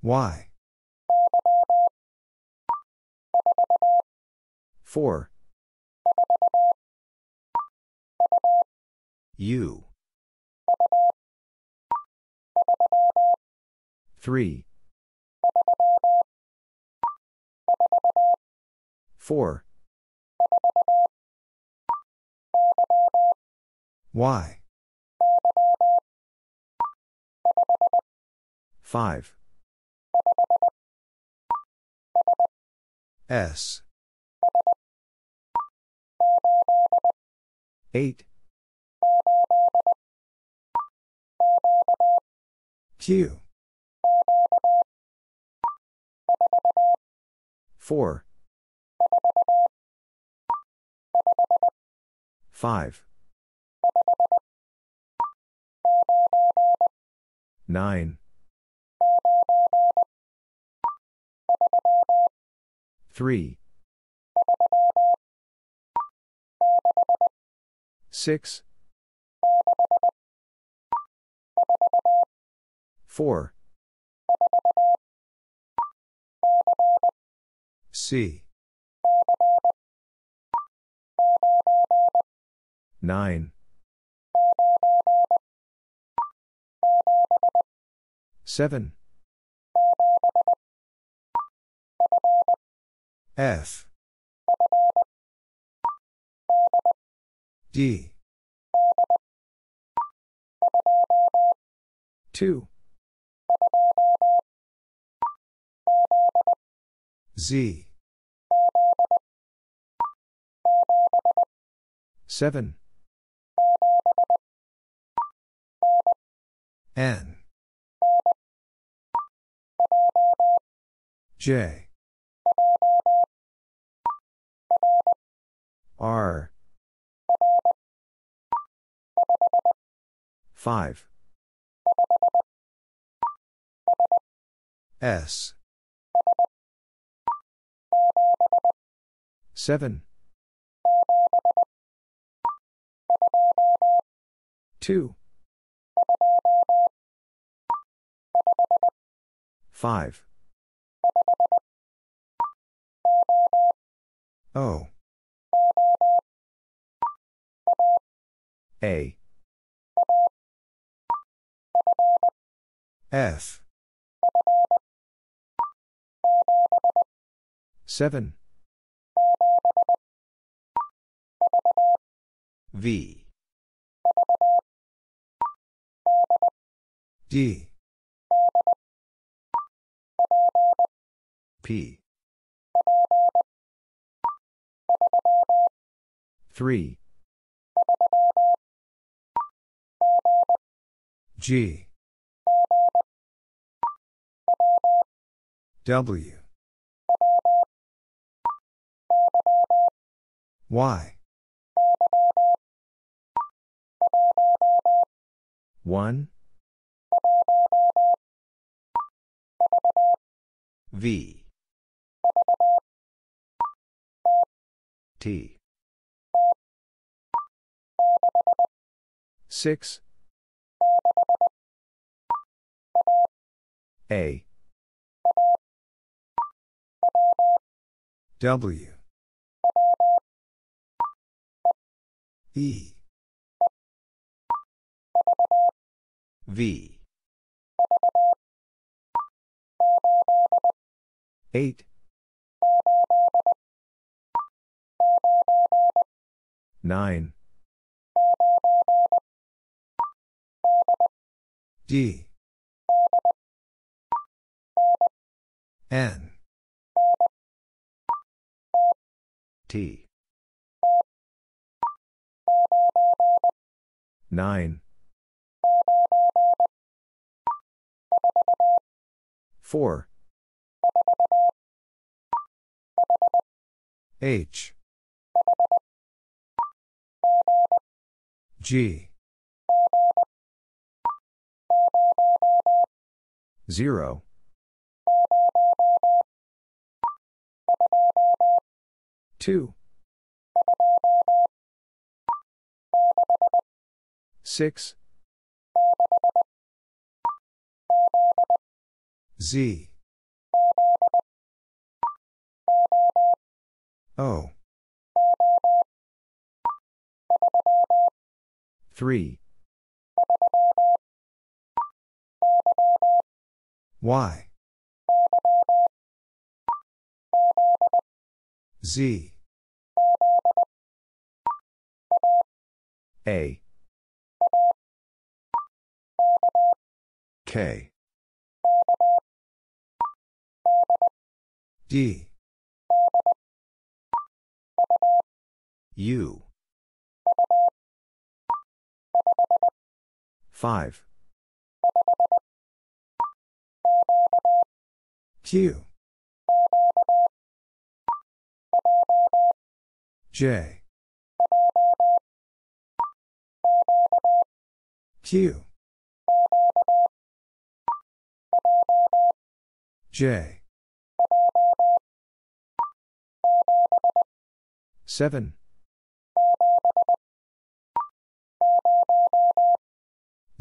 Y. 4. U. 3. 4. Y. 5. S. 8. Q. 4. 5. 9. 3. 6. 4. C. 9. 7. F. D. 2. Z. 7. N. J. R. 5. S. 7. 2. 5. O. A. F. 7. V. D. P. 3. G. W. Y. 1. V. T. 6. A. W. E. V. 8. 9. D. N. T. 9. 4. H. G. 0. 2. 6. Z. O. 3. Y. Z. A. K. D. U. 5. Q. J. Q. J. 7.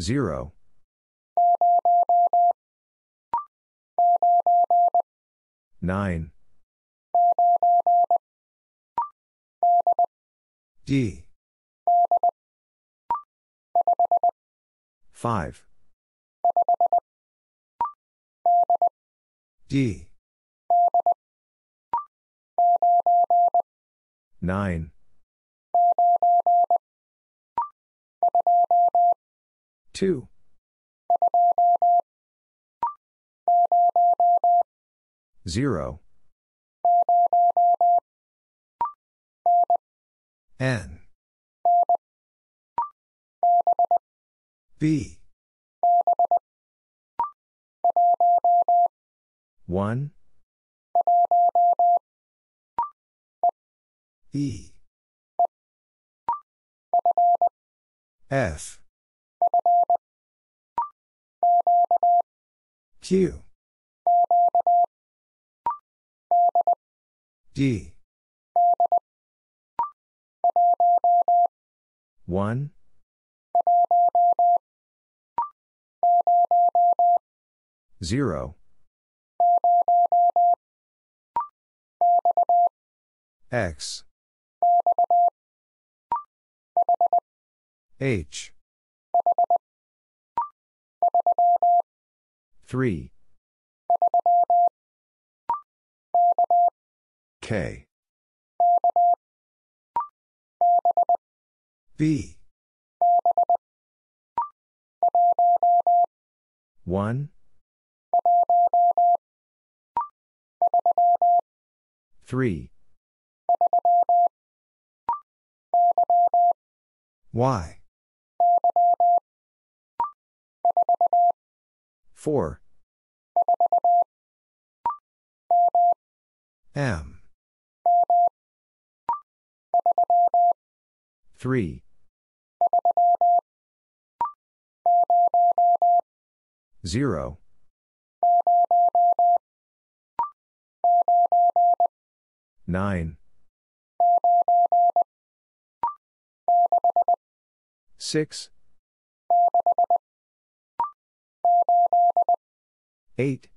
0. Nine. D. Five. D. Nine. Two. Zero. N. B. 1. E. F. Q. D. 1. 0. X. H. 3. K. B. 1. 3. Y. 4. M. 3. 0. 9. 6. 8.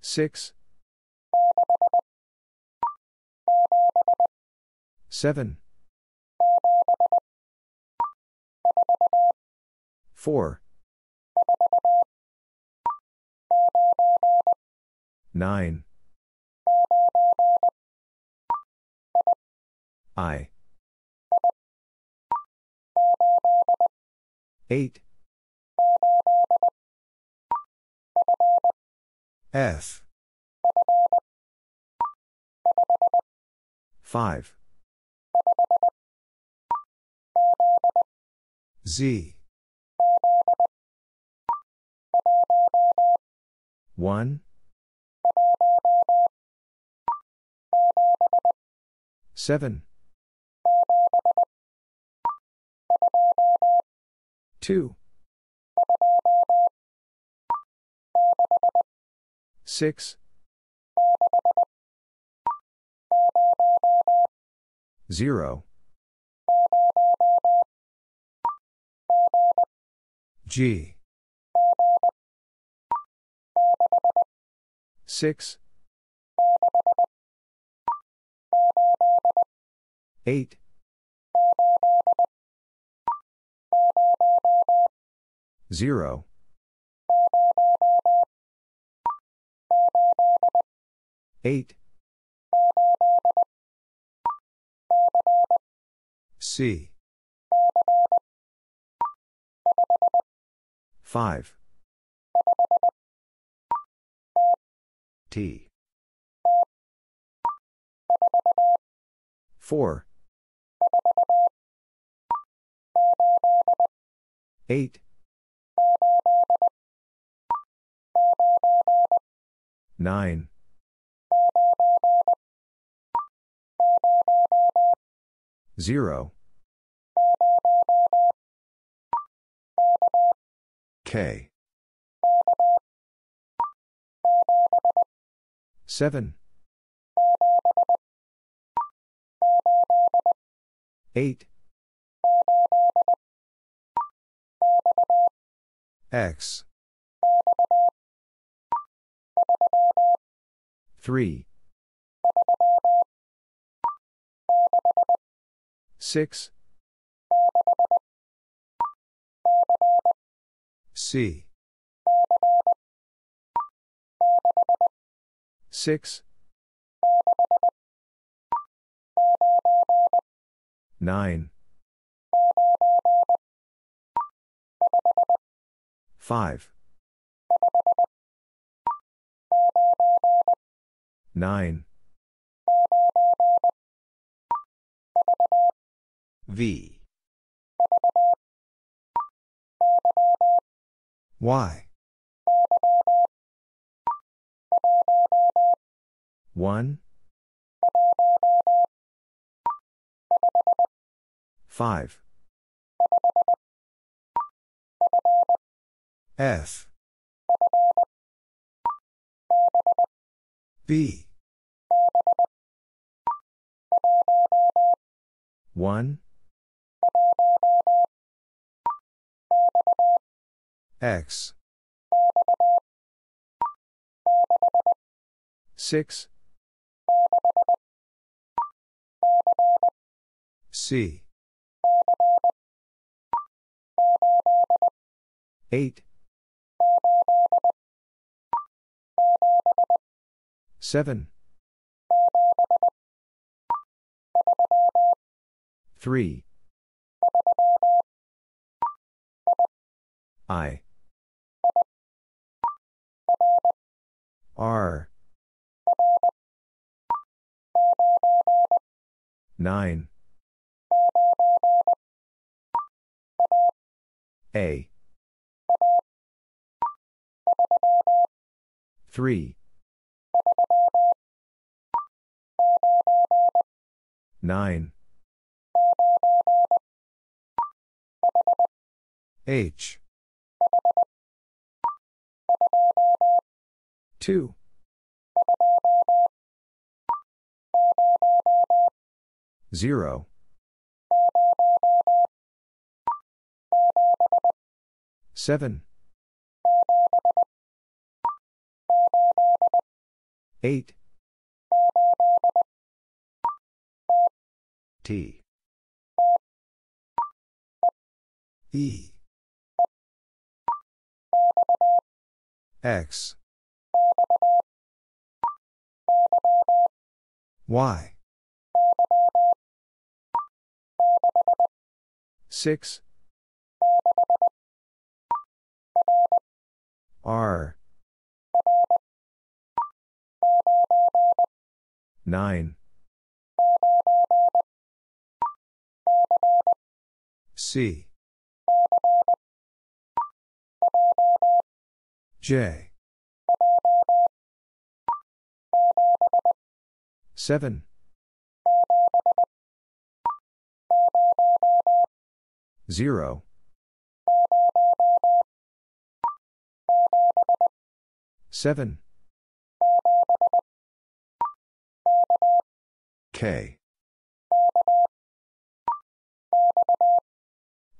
6. 7. 4. 9. I. 8. F. 5. Z. 1. 7. 2. 6. 0. G. 6. 8. 0. 8. C. 5. T. 4. 8. 9. 0. K. 7. 8. X. 3. 6. C. 6. 9. 5. 9. V. Y. 1. 5. F. B. 1. X. 6. C. 8. 7. 3. I. R. 9. A. 3. 9. H. 2. 0. 7. 8. T. E. X. Y. 6. R. 9. C. J. 7. Zero. Seven. K.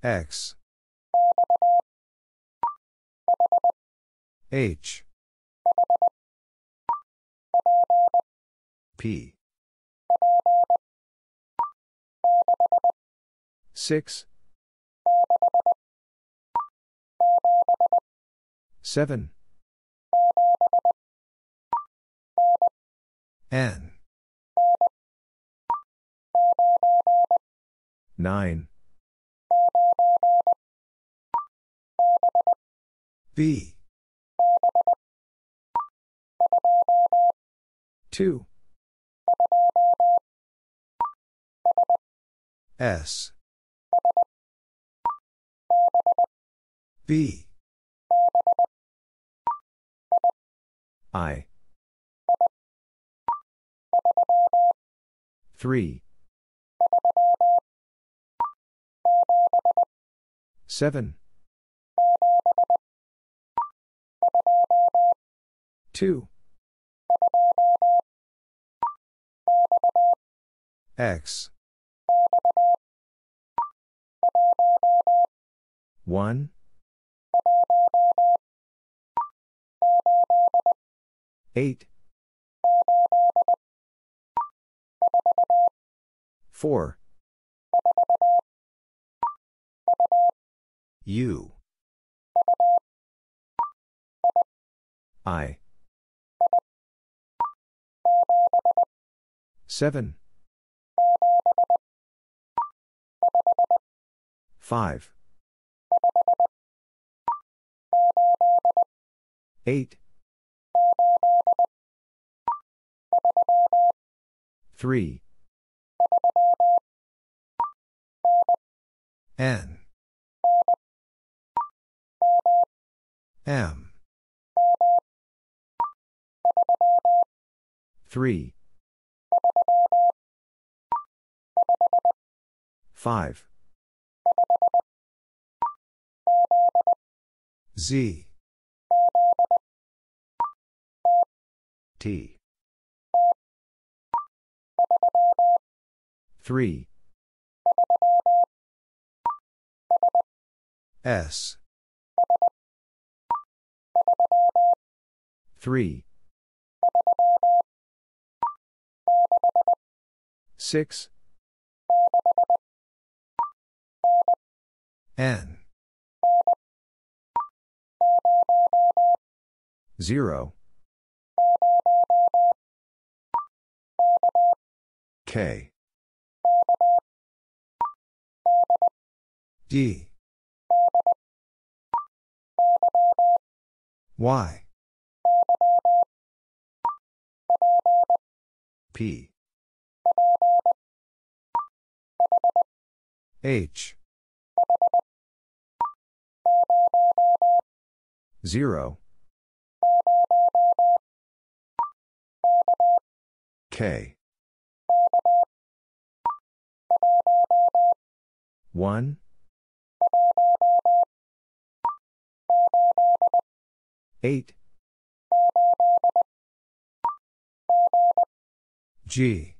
X. H. P. 6. 7. N. 9. B. 2. S. B. I. 3. 7. 2. X. 1. 8. 4. U. I. 7. 5. 8. 3. N. M. 3. 5. Z. T. 3. S. 3. 6. N. 0. K. D. Y. P. H. 0. K. 1. Eight. G.